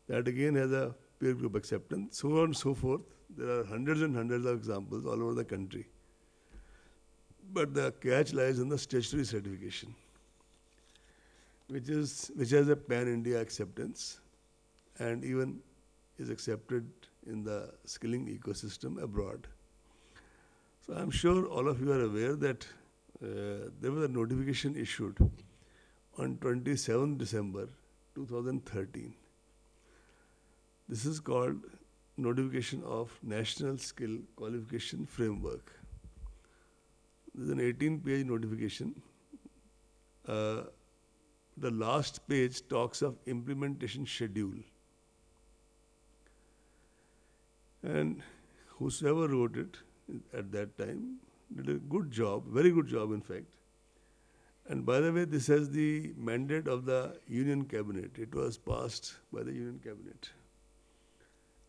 that again has a peer group acceptance, so on and so forth. There are hundreds and hundreds of examples all over the country. But the catch lies in the statutory certification, which is which has a pan-India acceptance, and even is accepted in the skilling ecosystem abroad. So I'm sure all of you are aware that there was a notification issued on 27 December 2013. This is called Notification of National Skill Qualification Framework. This is an 18 page notification. Uh, the last page talks of implementation schedule. And whosoever wrote it at that time did a good job, very good job, in fact. And by the way, this has the mandate of the Union Cabinet. It was passed by the Union Cabinet.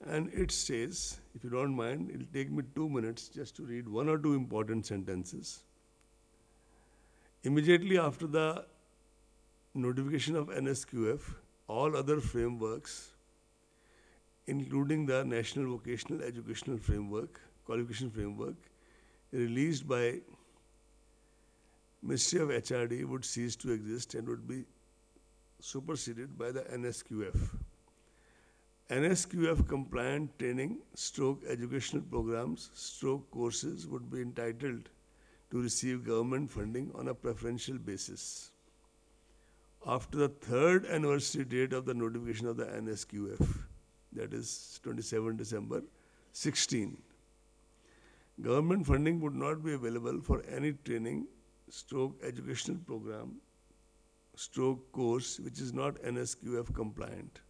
And it says, if you don't mind, it'll take me two minutes just to read one or two important sentences. Immediately after the notification of NSQF, all other frameworks, including the National Vocational Educational Framework, Qualification Framework, released by of HRD would cease to exist and would be superseded by the NSQF. NSQF compliant training stroke educational programs stroke courses would be entitled to receive government funding on a preferential basis. After the third anniversary date of the notification of the NSQF, that is 27 December 16, government funding would not be available for any training stroke educational program stroke course which is not NSQF compliant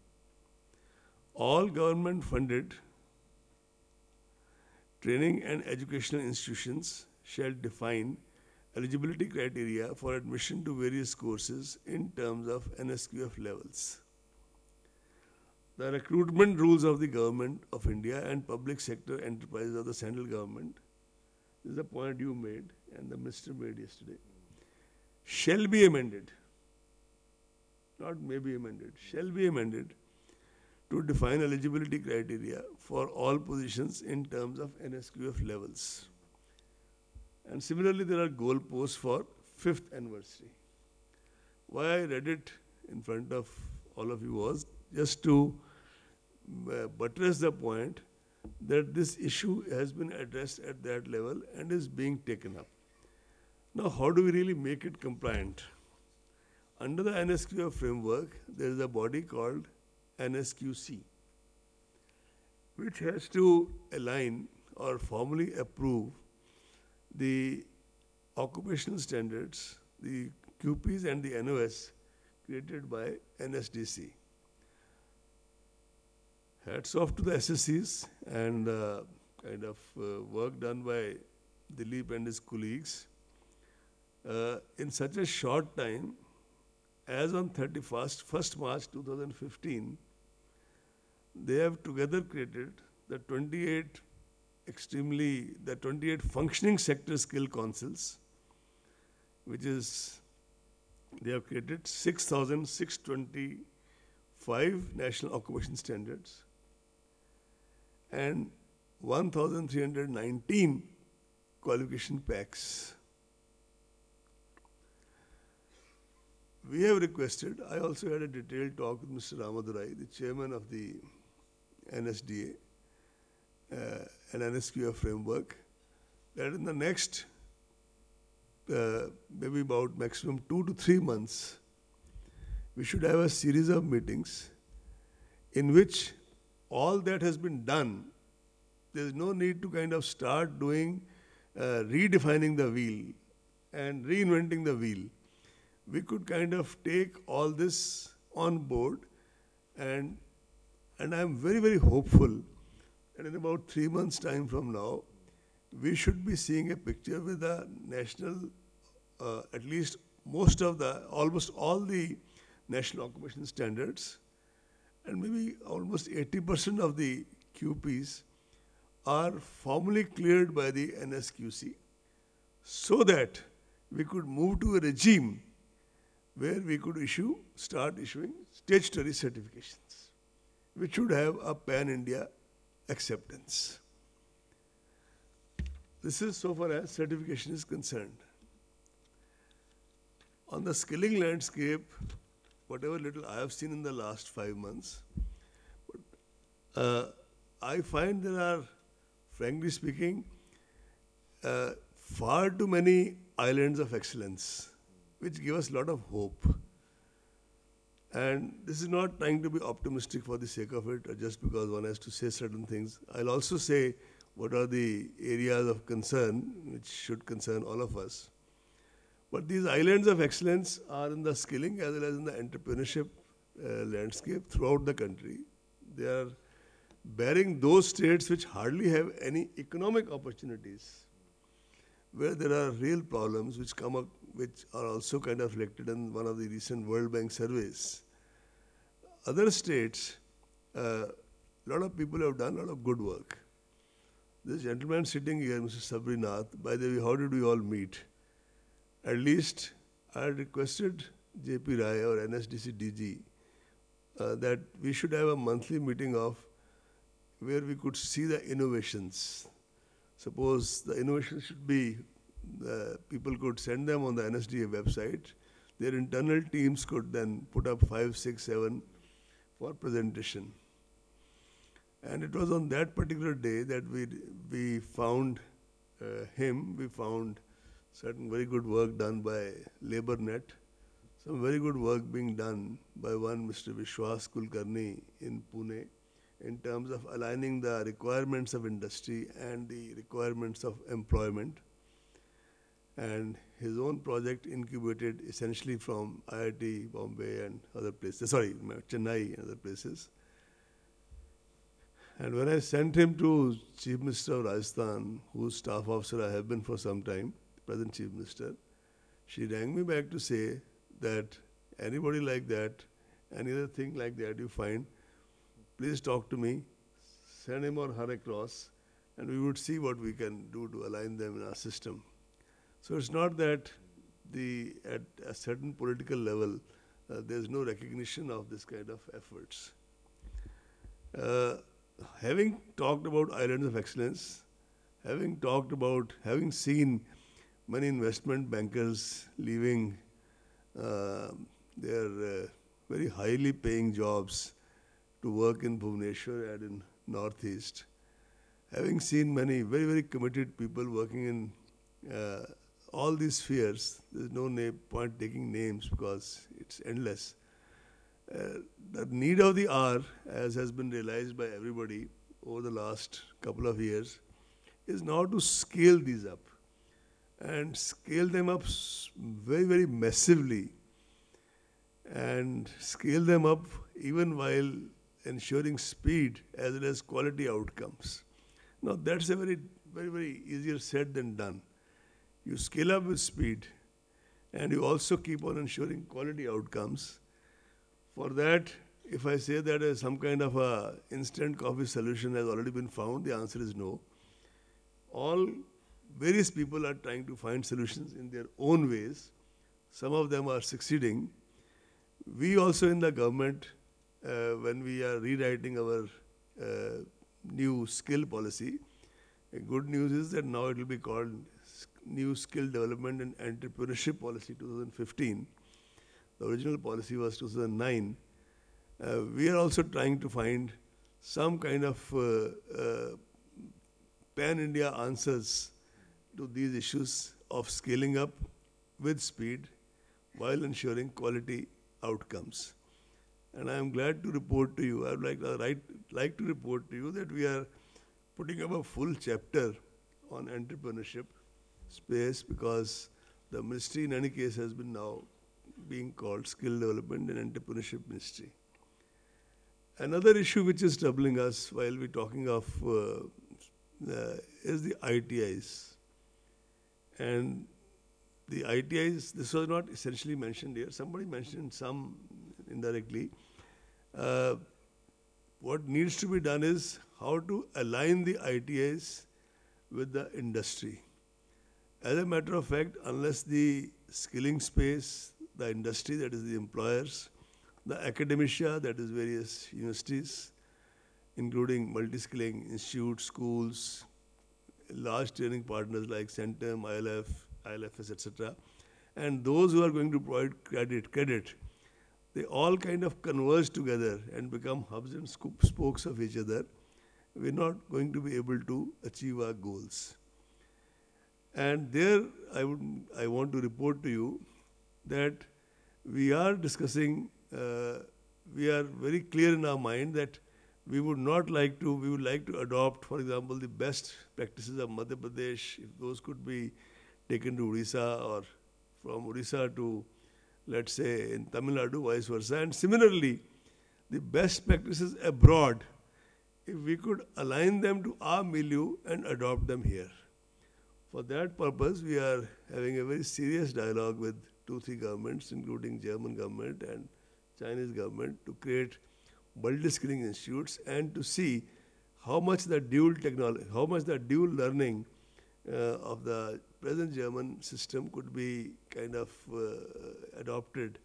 all government funded training and educational institutions shall define eligibility criteria for admission to various courses in terms of NSQF levels. The recruitment rules of the government of India and public sector enterprises of the central government, this is a point you made and the minister made yesterday, shall be amended, not may be amended, shall be amended to define eligibility criteria for all positions in terms of NSQF levels. And similarly, there are goalposts for fifth anniversary. Why I read it in front of all of you was just to Uh, buttress the point that this issue has been addressed at that level and is being taken up. Now, how do we really make it compliant? Under the NSQF framework, there is a body called NSQC, which has to align or formally approve the occupational standards, the QPs and the NOS created by NSDC. Hats off to the SSCs and uh, kind of uh, work done by Dilip and his colleagues. Uh, in such a short time, as on 31st, 1st March 2015, they have together created the 28 extremely, the 28 functioning sector skill councils, which is, they have created 6,625 national occupation standards and 1,319 qualification packs. We have requested, I also had a detailed talk with Mr. Ramadorai, the chairman of the NSDA uh, and NSQF framework, that in the next uh, maybe about maximum two to three months, we should have a series of meetings in which all that has been done, there's no need to kind of start doing, uh, redefining the wheel and reinventing the wheel. We could kind of take all this on board and and I'm very, very hopeful that in about three months' time from now, we should be seeing a picture with the national, uh, at least most of the, almost all the national occupation standards and maybe almost 80% of the QPs are formally cleared by the NSQC so that we could move to a regime where we could issue, start issuing statutory certifications, which should have a pan India acceptance. This is so far as certification is concerned. On the skilling landscape, whatever little I have seen in the last five months, uh, I find there are, frankly speaking, uh, far too many islands of excellence, which give us a lot of hope. And this is not trying to be optimistic for the sake of it, or just because one has to say certain things. I'll also say what are the areas of concern which should concern all of us. But these islands of excellence are in the skilling as well as in the entrepreneurship uh, landscape throughout the country. They are bearing those states which hardly have any economic opportunities, where there are real problems which come up, which are also kind of reflected in one of the recent World Bank surveys. Other states, a uh, lot of people have done a lot of good work. This gentleman sitting here, Mr. Sabarinath, by the way, how did we all meet? At least I requested JP Rai or NSDC DG uh, that we should have a monthly meeting of where we could see the innovations. Suppose the innovations should be, uh, people could send them on the NSDA website. Their internal teams could then put up five, six, seven for presentation. And it was on that particular day that we, we found uh, him, we found certain very good work done by LabourNet, some very good work being done by one Mr. Vishwas Kulkarni in Pune in terms of aligning the requirements of industry and the requirements of employment. And his own project incubated essentially from IIT Bombay and other places, sorry, Chennai and other places. And when I sent him to Chief Minister of Rajasthan, whose staff officer I have been for some time, present Chief Minister, she rang me back to say that anybody like that, any other thing like that you find, please talk to me, send him or her across, and we would see what we can do to align them in our system. So it's not that the at a certain political level uh, there's no recognition of this kind of efforts. Uh, having talked about islands of excellence, having talked about having seen many investment bankers leaving uh, their uh, very highly paying jobs to work in Bhubaneswar and in Northeast. Having seen many very, very committed people working in uh, all these spheres, there's no point taking names because it's endless. Uh, the need of the hour, as has been realized by everybody over the last couple of years, is now to scale these up and scale them up very, very massively and scale them up even while ensuring speed as well as quality outcomes. Now, that's a very, very, very easier said than done. You scale up with speed and you also keep on ensuring quality outcomes. For that, if I say that uh, some kind of a instant coffee solution has already been found, the answer is no. All various people are trying to find solutions in their own ways. Some of them are succeeding. We also in the government, uh, when we are rewriting our uh, new skill policy, good news is that now it will be called New Skill Development and Entrepreneurship Policy 2015. The original policy was 2009. Uh, we are also trying to find some kind of uh, uh, pan-India answers to these issues of scaling up with speed while ensuring quality outcomes. And I am glad to report to you, I would like, uh, like to report to you that we are putting up a full chapter on entrepreneurship space because the ministry in any case has been now being called Skill Development and Entrepreneurship Ministry. Another issue which is troubling us while we're talking of uh, uh, is the ITIs. And the ITIs, this was not essentially mentioned here. Somebody mentioned some indirectly. Uh, what needs to be done is how to align the ITIs with the industry. As a matter of fact, unless the skilling space, the industry, that is the employers, the academia, that is various universities, including multi-skilling institutes, schools, large training partners like Centum, ILF, ILFS, etc., and those who are going to provide credit, credit, they all kind of converge together and become hubs and spokes of each other. We're not going to be able to achieve our goals. And there, I would, I want to report to you that we are discussing. Uh, we are very clear in our mind that we would not like to, we would like to adopt, for example, the best practices of Madhya Pradesh, if those could be taken to Odisha or from Odisha to, let's say, in Tamil Nadu, vice versa. And similarly, the best practices abroad, if we could align them to our milieu and adopt them here. For that purpose, we are having a very serious dialogue with two, three governments, including German government and Chinese government, to create multi-skilling institutes and to see how much the dual technology, how much the dual learning uh, of the present German system could be kind of uh, adopted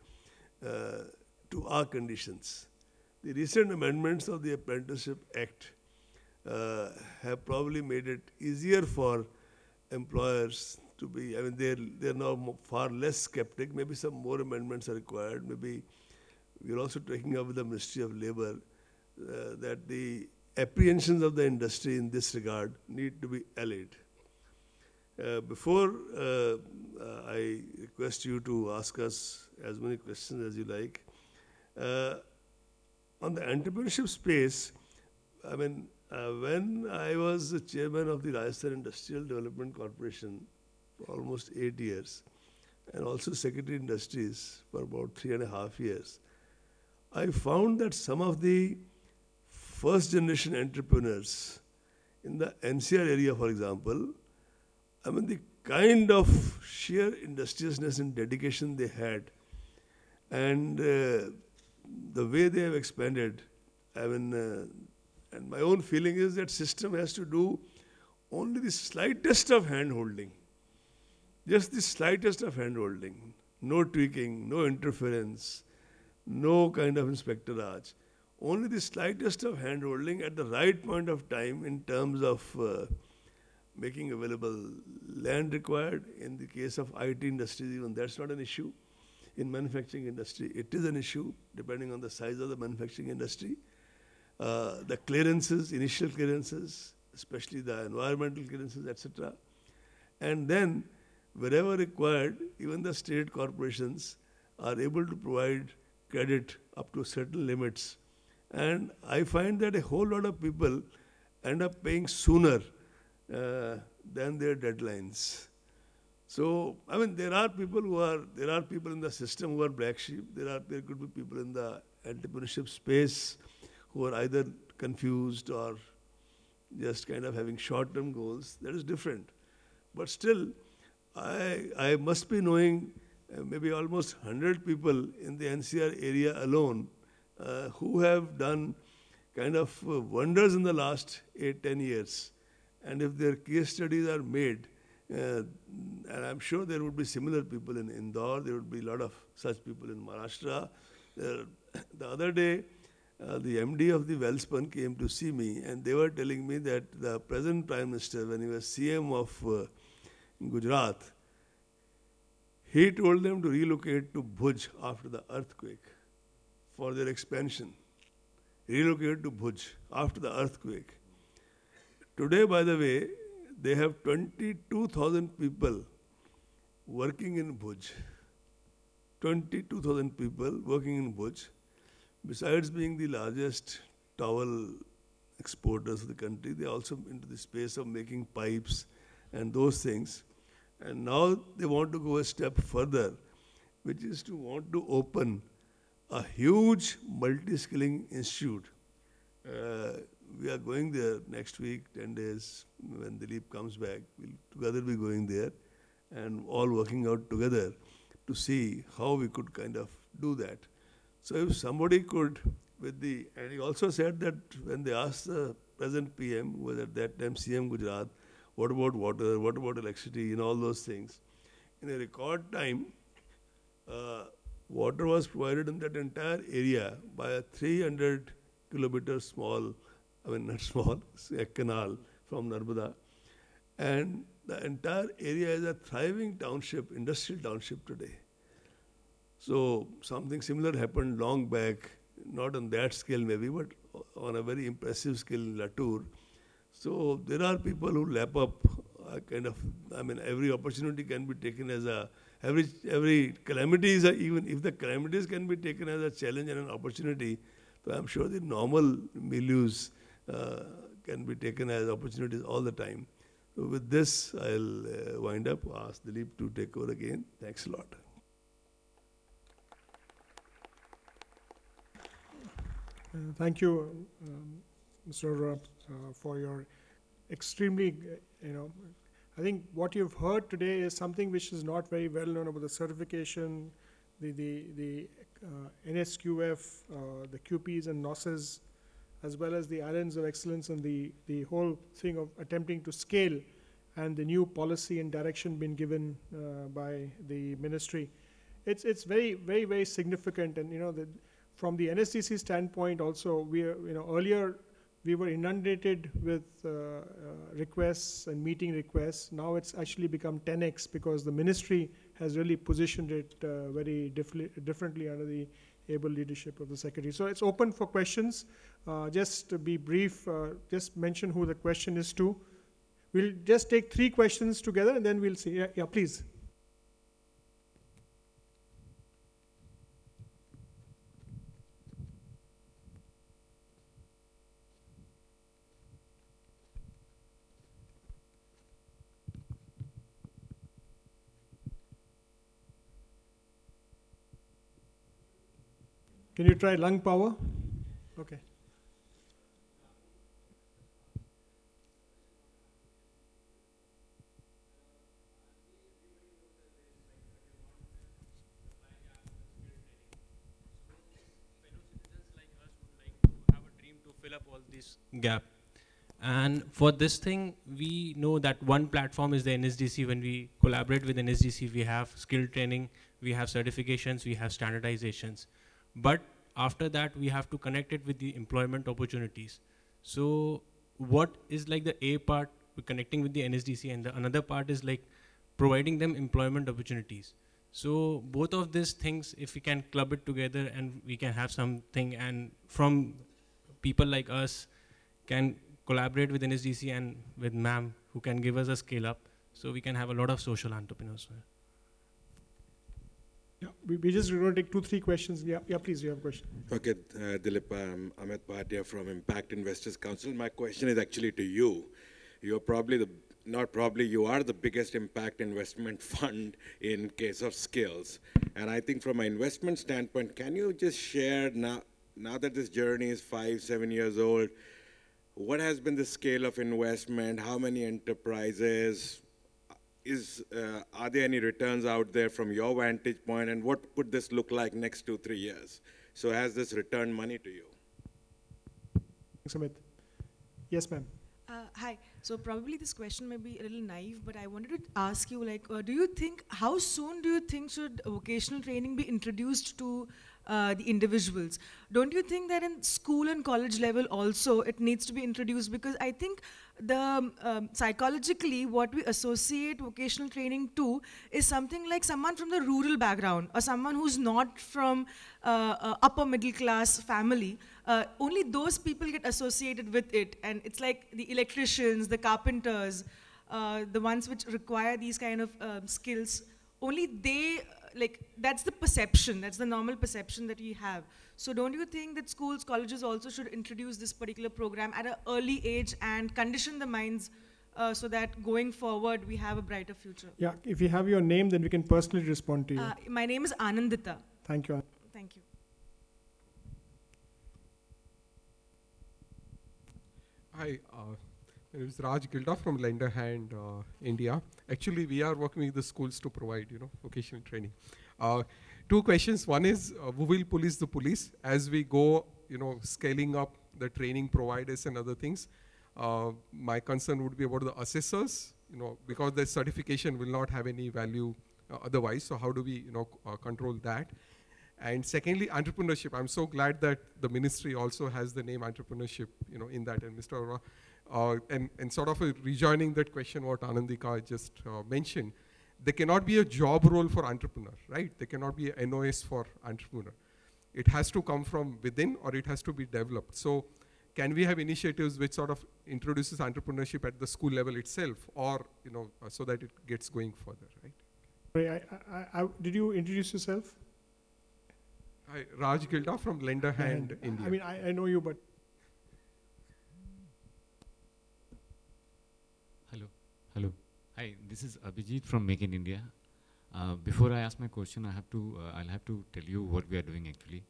uh, to our conditions. The recent amendments of the Apprenticeship Act uh, have probably made it easier for employers to be, I mean, they're, they're now far less skeptic. Maybe some more amendments are required. Maybe we're also taking up with the Ministry of Labor uh, that the apprehensions of the industry in this regard need to be allayed. Uh, before uh, uh, I request you to ask us as many questions as you like, uh, on the entrepreneurship space, I mean, uh, when I was the chairman of the Rajasthan Industrial Development Corporation for almost eight years, and also Secretary Industries for about three and a half years, I found that some of the first generation entrepreneurs in the NCR area, for example, I mean, the kind of sheer industriousness and dedication they had, and uh, the way they have expanded, I mean, uh, and my own feeling is that system has to do only the slightest of hand holding. Just the slightest of hand holding. No tweaking, no interference, no kind of inspectorage. Only the slightest of hand holding at the right point of time in terms of uh, making available land required. In the case of IT industries, even that's not an issue. In manufacturing industry, it is an issue depending on the size of the manufacturing industry. Uh, the clearances, initial clearances, especially the environmental clearances, etc. And then, wherever required, even the state corporations are able to provide credit up to certain limits. And I find that a whole lot of people end up paying sooner uh, than their deadlines. So, I mean, there are people who are, there are people in the system who are black sheep. There are, there could be people in the entrepreneurship space who are either confused or just kind of having short-term goals. That is different. But still, I, I must be knowing uh, maybe almost 100 people in the NCR area alone uh, who have done kind of uh, wonders in the last 8, 10 years. And if their case studies are made, uh, and I'm sure there would be similar people in Indore, there would be a lot of such people in Maharashtra. the other day, uh, the MD of the Welspun came to see me, and they were telling me that the present Prime Minister, when he was CM of uh, Gujarat, he told them to relocate to Bhuj after the earthquake for their expansion. Relocate to Bhuj after the earthquake. Today, by the way, they have 22,000 people working in Bhuj. 22,000 people working in Bhuj besides being the largest towel exporters of the country, they are also into the space of making pipes and those things. And now they want to go a step further, which is to want to open a huge multi-skilling institute. Uh, we are going there next week, 10 days, when Dilip comes back. We'll together be going there and all working out together to see how we could kind of do that. So if somebody could with the, and he also said that when they asked the present PM, who was at that time CM Gujarat, what about water, what about electricity, and all those things. In a record time, uh, water was provided in that entire area by a 300 kilometer small, I mean not small, a canal from Narmada. And the entire area is a thriving township, industrial township today. So something similar happened long back, not on that scale maybe, but on a very impressive scale in Latur. So there are people who lap up a kind of, I mean, every opportunity can be taken as a, every, every calamity is a, even if the calamities can be taken as a challenge and an opportunity, so I'm sure the normal milieux uh, can be taken as opportunities all the time. So with this, I'll uh, wind up, ask Dilip to take over again. Thanks a lot. Uh, Thank you, um, Mr. Arora, uh, for your extremely, you know, I think what you've heard today is something which is not very well known about the certification, the, the, the uh, NSQF, uh, the QPs and NOSes, as well as the islands of excellence and the, the whole thing of attempting to scale and the new policy and direction being given uh, by the ministry. It's, it's very, very, very significant and, you know, the, from the NSDC standpoint also, we are, you know, earlier we were inundated with uh, uh, requests and meeting requests. Now it's actually become 10x because the ministry has really positioned it uh, very differently under the able leadership of the secretary. So it's open for questions. Uh, just to be brief, uh, just mention who the question is to. We'll just take three questions together and then we'll see. Yeah, yeah please. Can you try lung power? Okay. gap. And for this thing, we know that one platform is the NSDC. When we collaborate with NSDC, we have skill training, we have certifications, we have standardizations. But after that, we have to connect it with the employment opportunities. So, what is like the A part, we're connecting with the NSDC, and the another part is like providing them employment opportunities. So both of these things, if we can club it together and we can have something, and from people like us, can collaborate with NSDC and with MAM, who can give us a scale up, so we can have a lot of social entrepreneurs. Yeah, we, we just going to take two, three questions. Yeah, yeah, please, you have a question. Okay, uh, Dilip, I'm Amit Bhatia from Impact Investors Council. My question is actually to you. You're probably the, not probably, you are the biggest impact investment fund in case of skills. And I think from an investment standpoint, can you just share now, now that this journey is five, seven years old, what has been the scale of investment? How many enterprises? Is, uh, are there any returns out there from your vantage point, and what could this look like next two, three years? So has this returned money to you? Thanks, Amit. Yes, ma'am. Uh, hi. So probably this question may be a little naive, but I wanted to ask you, like, uh, do you think how soon do you think should vocational training be introduced to uh, the individuals? Don't you think that in school and college level also it needs to be introduced? Because I think the um, um, psychologically what we associate vocational training to is something like someone from the rural background or someone who's not from uh, upper middle class family uh, only those people get associated with it and it's like the electricians the carpenters uh, the ones which require these kind of um, skills only they like that's the perception that's the normal perception that we have so don't you think that schools, colleges also should introduce this particular program at an early age and condition the minds uh, so that going forward we have a brighter future? Yeah, if you have your name, then we can personally respond to you. Uh, my name is Anandita. Thank you. Thank you. Hi, uh, name is Raj Gilda from Lend A Hand, uh, India. Actually, we are working with the schools to provide, you know, vocational training. Uh, two questions. One is, uh, who will police the police? As we go you know, scaling up the training providers and other things. Uh, my concern would be about the assessors, you know, because the certification will not have any value uh, otherwise. So how do we, you know, uh, control that? And secondly, entrepreneurship. I'm so glad that the ministry also has the name entrepreneurship, you know, in that. And Mr. Arora, uh, and, and sort of rejoining that question what Anandika just uh, mentioned, there cannot be a job role for entrepreneur, right? There cannot be a NOS for entrepreneur. It has to come from within or it has to be developed. So can we have initiatives which sort of introduces entrepreneurship at the school level itself or, you know, uh, so that it gets going further, right? I, I, I, did you introduce yourself? Hi, Raj Gilda from Lend A Hand, India. I mean, I, I know you, but Hi, this is Abhijit from Make in India. Uh, before I ask my question, I have to, uh, I'll have to tell you what we are doing actually.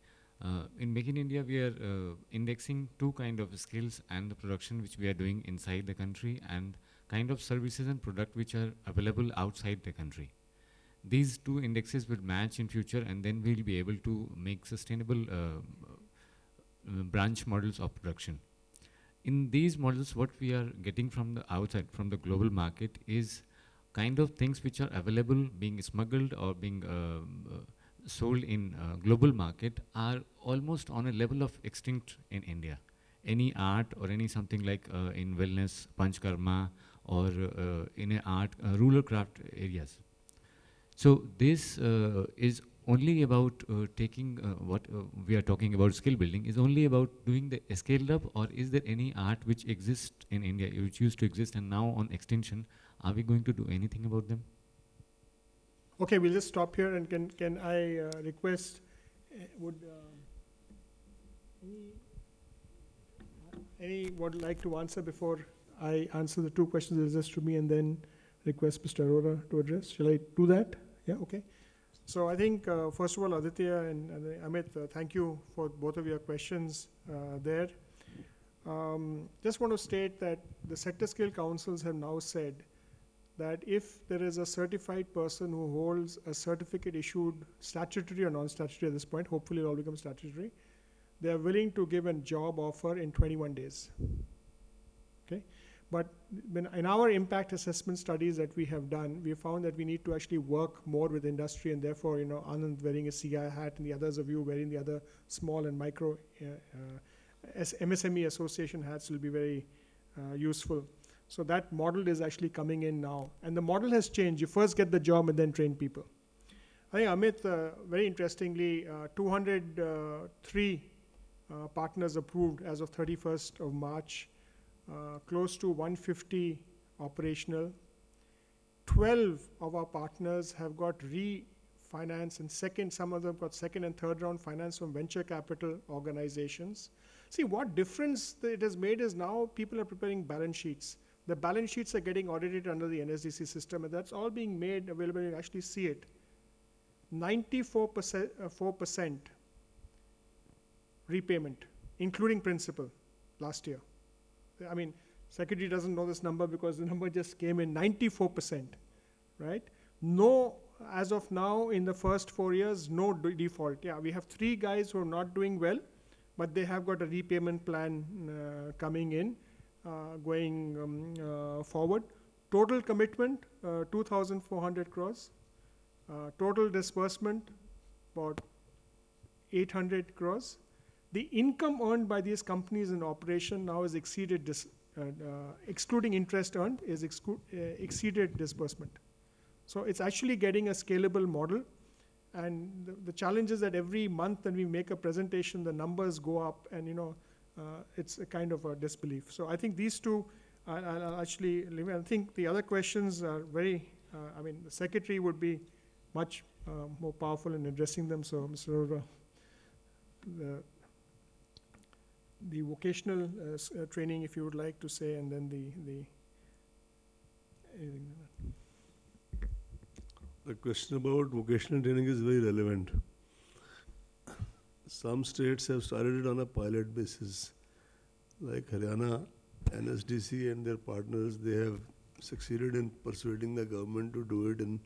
Uh, in Make in India, we are uh, indexing two kind of skills and the production which we are doing inside the country and kind of services and product which are available outside the country. These two indexes will match in future and then we'll be able to make sustainable uh, uh, branch models of production in these models, what we are getting from the outside, from the global market, is kind of things which are available, being smuggled or being uh, uh, sold in uh, global market, are almost on a level of extinct in India. Any art or any something like uh, in wellness, panchkarma, or uh, in art, uh, rural craft areas. So this is only about uh, taking uh, what uh, we are talking about skill building is only about doing the scaled up or is there any art which exists in India which used to exist and now on extinction are we going to do anything about them? Okay we'll just stop here and can can I uh, request uh, would any any would like to answer before I answer the two questions addressed to me and then request Mr. Arora to address? Shall I do that? Yeah okay so I think, uh, first of all, Aditya and, and Amit, uh, thank you for both of your questions uh, there. Um, just want to state that the sector skill councils have now said that if there is a certified person who holds a certificate issued statutory or non-statutory at this point, hopefully it all becomes statutory, they are willing to give a job offer in 21 days. Okay, but in our impact assessment studies that we have done, we found that we need to actually work more with industry, and therefore, you know, Anand wearing a CII hat, and the others of you wearing the other small and micro uh, uh, MSME association hats will be very uh, useful. So that model is actually coming in now, and the model has changed. You first get the job and then train people. I think Amit, uh, very interestingly, uh, 203 uh, partners approved as of 31st of March close to 150 operational. 12 of our partners have got refinance and second, some of them got second and third round finance from venture capital organizations. See, what difference it has made is now people are preparing balance sheets. The balance sheets are getting audited under the NSDC system, and that's all being made available. You actually see it. 94% uh, 4% repayment, including principal, last year. I mean, secretary doesn't know this number because the number just came in 94%, right? No, as of now, in the first four years, no default. Yeah, we have three guys who are not doing well, but they have got a repayment plan uh, coming in, uh, going um, uh, forward. Total commitment, uh, 2,400 crores. Uh, total disbursement, about 800 crores the income earned by these companies in operation now is exceeded, dis, uh, uh, excluding interest earned, is uh, exceeded disbursement. So it's actually getting a scalable model. And the, the, challenge is that every month when we make a presentation, the numbers go up, and you know, uh, it's a kind of a disbelief. So I think these two, I'll actually. I think the other questions are very. Uh, I mean, the secretary would be much uh, more powerful in addressing them. So, Mr. the the vocational uh, uh, training, if you would like to say, and then the, the The question about vocational training is very relevant. Some states have started it on a pilot basis, like Haryana, NSDC, and their partners. They have succeeded in persuading the government to do it in,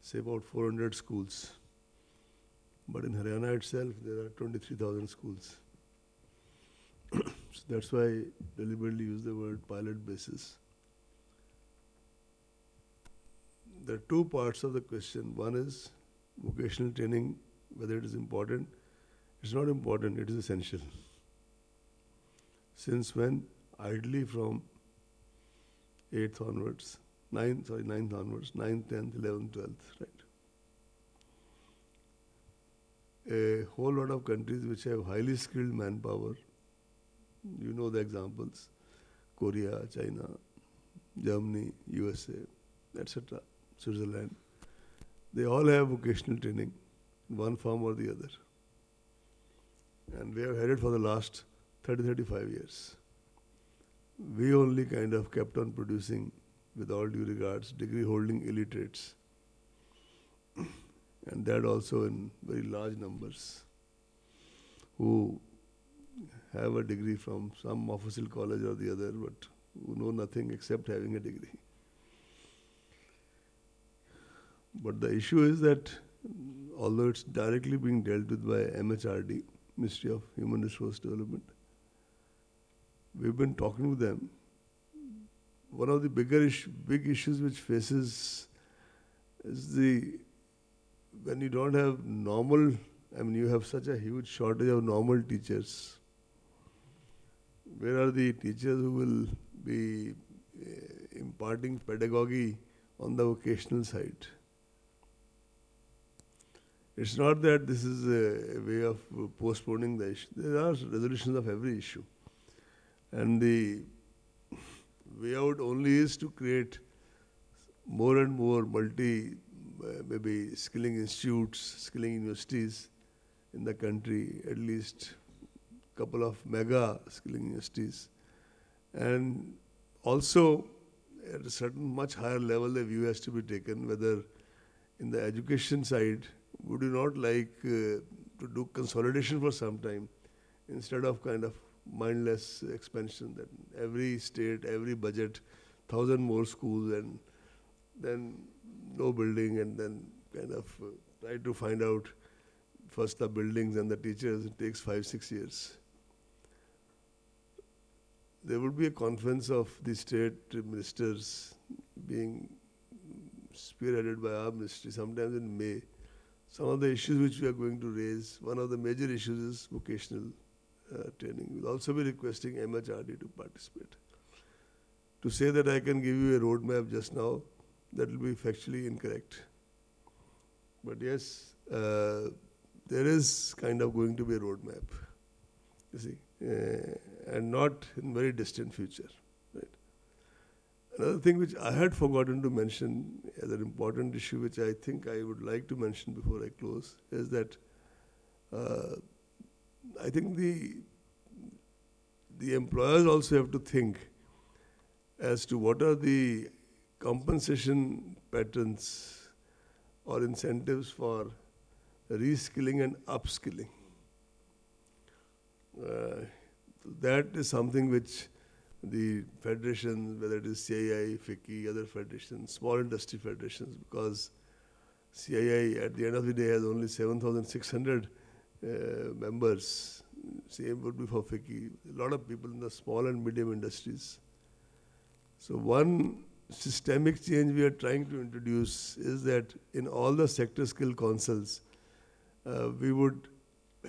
say, about 400 schools. But in Haryana itself, there are 23,000 schools. So that's why I deliberately use the word pilot basis. There are two parts of the question. One is vocational training, whether it is important. It's not important, it is essential. Since when? Ideally from 8th onwards, 9th, sorry, 9th onwards, 9th, 10th, 11th, 12th, right? A whole lot of countries which have highly skilled manpower, you know the examples, Korea, China, Germany, USA, etc., Switzerland, they all have vocational training in one form or the other. And we have had it for the last 30, 35 years. We only kind of kept on producing, with all due regards, degree holding illiterates. and that also in very large numbers who have a degree from some official college or the other, but who know nothing except having a degree. But the issue is that although it's directly being dealt with by MHRD, Ministry of Human Resource Development, we've been talking to them. One of the bigger big issues which faces is the when you don't have normal, I mean, you have such a huge shortage of normal teachers. Where are the teachers who will be uh, imparting pedagogy on the vocational side? It's not that this is a, way of postponing the issue. There are resolutions of every issue. And the way out only is to create more and more multi, uh, maybe skilling institutes, skilling universities in the country, at least couple of mega skilling universities. And also, at a certain much higher level, the view has to be taken whether in the education side, would you not like uh, to do consolidation for some time instead of kind of mindless expansion that every state, every budget, thousand more schools and then no building and then kind of uh, try to find out first the buildings and the teachers. It takes five, six years. There would be a conference of the state ministers being spearheaded by our ministry sometimes in May some of the issues which we are going to raise, one of the major issues is vocational uh, training. We'll also be requesting MHRD to participate. To say that I can give you a roadmap just now, that will be factually incorrect. But yes, uh, there is kind of going to be a roadmap, you see, and not in very distant future. Another thing which I had forgotten to mention as an important issue, which I think I would like to mention before I close, is that uh, I think the the employers also have to think as to what are the compensation patterns or incentives for reskilling and upskilling. Uh, that is something which the federations, whether it is CII, FICCI, other federations, small industry federations, because CII at the end of the day has only 7,600 uh, members. Same would be for FICCI. A lot of people in the small and medium industries. So one systemic change we are trying to introduce is that in all the sector skill councils, uh, we would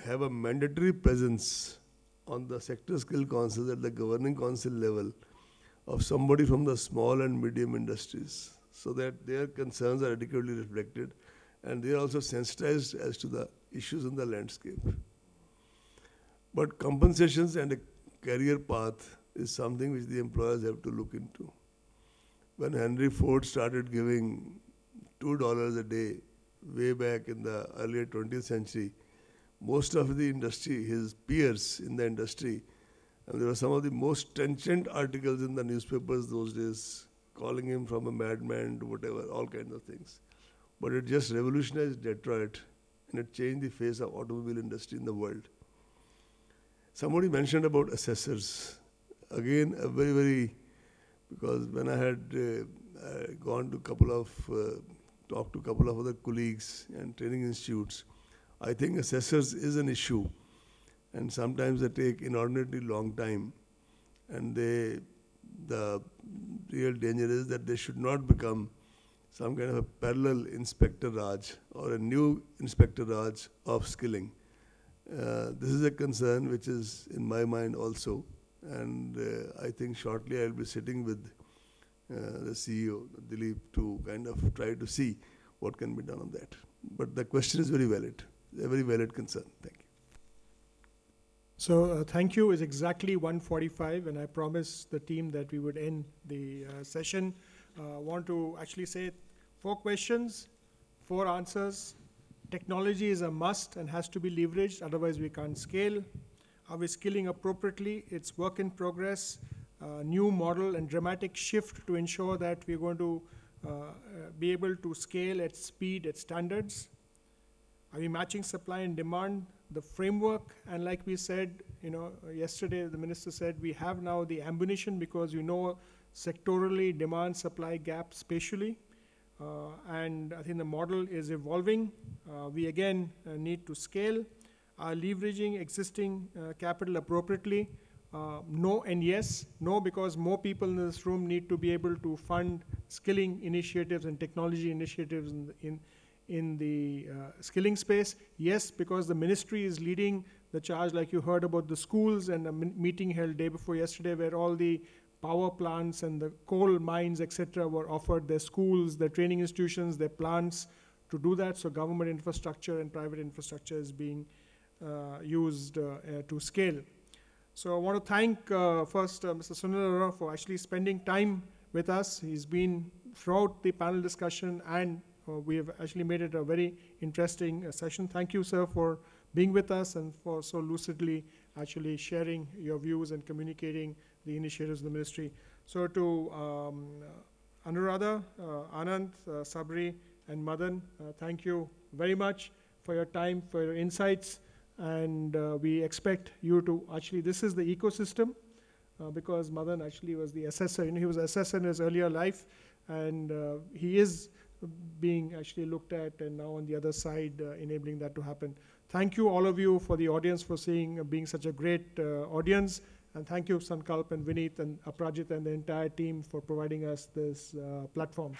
have a mandatory presence on the sector skill council at the governing council level of somebody from the small and medium industries so that their concerns are adequately reflected and they are also sensitized as to the issues in the landscape. But compensations and a career path is something which the employers have to look into. When Henry Ford started giving $2 a day way back in the earlier 20th century, most of the industry, his peers in the industry, and there were some of the most trenchant articles in the newspapers those days, calling him from a madman to whatever, all kinds of things. But it just revolutionized Detroit and it changed the face of automobile industry in the world. Somebody mentioned about assessors. Again, a very, very, because when I had uh, uh, gone to a couple of, uh, talked to a couple of other colleagues and training institutes, I think assessors is an issue. and sometimes they take inordinately long time, and they, the real danger is that they should not become some kind of a parallel Inspector Raj or a new Inspector Raj of skilling. Uh, this is a concern which is in my mind also, and uh, I think shortly I'll be sitting with uh, the CEO, Dilip, to kind of try to see what can be done on that. But the question is very valid, a very valid concern. Thank you. So uh, thank you. It's exactly 1:45, and I promised the team that we would end the uh, session. Uh, want to actually say four questions, four answers. Technology is a must and has to be leveraged, otherwise we can't scale. Are we skilling appropriately? It's work in progress. Uh, new model and dramatic shift to ensure that we're going to uh, uh, be able to scale at speed, at standards. Are we matching supply and demand? The framework, and like we said, you know, yesterday the minister said we have now the ammunition because you know sectorally demand supply gap spatially. Uh, and I think the model is evolving. Uh, we again uh, need to scale. Are leveraging existing capital appropriately? no and yes. No, because more people in this room need to be able to fund skilling initiatives and technology initiatives in, the, in, in the uh, skilling space. Yes, because the ministry is leading the charge, like you heard about the schools and a meeting held day before yesterday where all the power plants and the coal mines, etc., were offered their schools, their training institutions, their plants to do that. So government infrastructure and private infrastructure is being uh, used uh, uh, to scale. So I want to thank uh, first uh, Mr. Sunil Arora for actually spending time with us. He's been throughout the panel discussion and we have actually made it a very interesting session. Thank you, sir, for being with us and for so lucidly actually sharing your views and communicating the initiatives of the ministry. So to um, Anuradha, uh, Anand, uh, Sabri, and Madan, uh, thank you very much for your time, for your insights, and uh, we expect you to actually, this is the ecosystem, uh, because Madan actually was the assessor, you know, he was assessor in his earlier life, and uh, he is being actually looked at and now on the other side uh, enabling that to happen. Thank you all of you for the audience for seeing, uh, being such a great uh, audience. And thank you, Sankalp and Vineet and Aprajit and the entire team for providing us this uh, platform.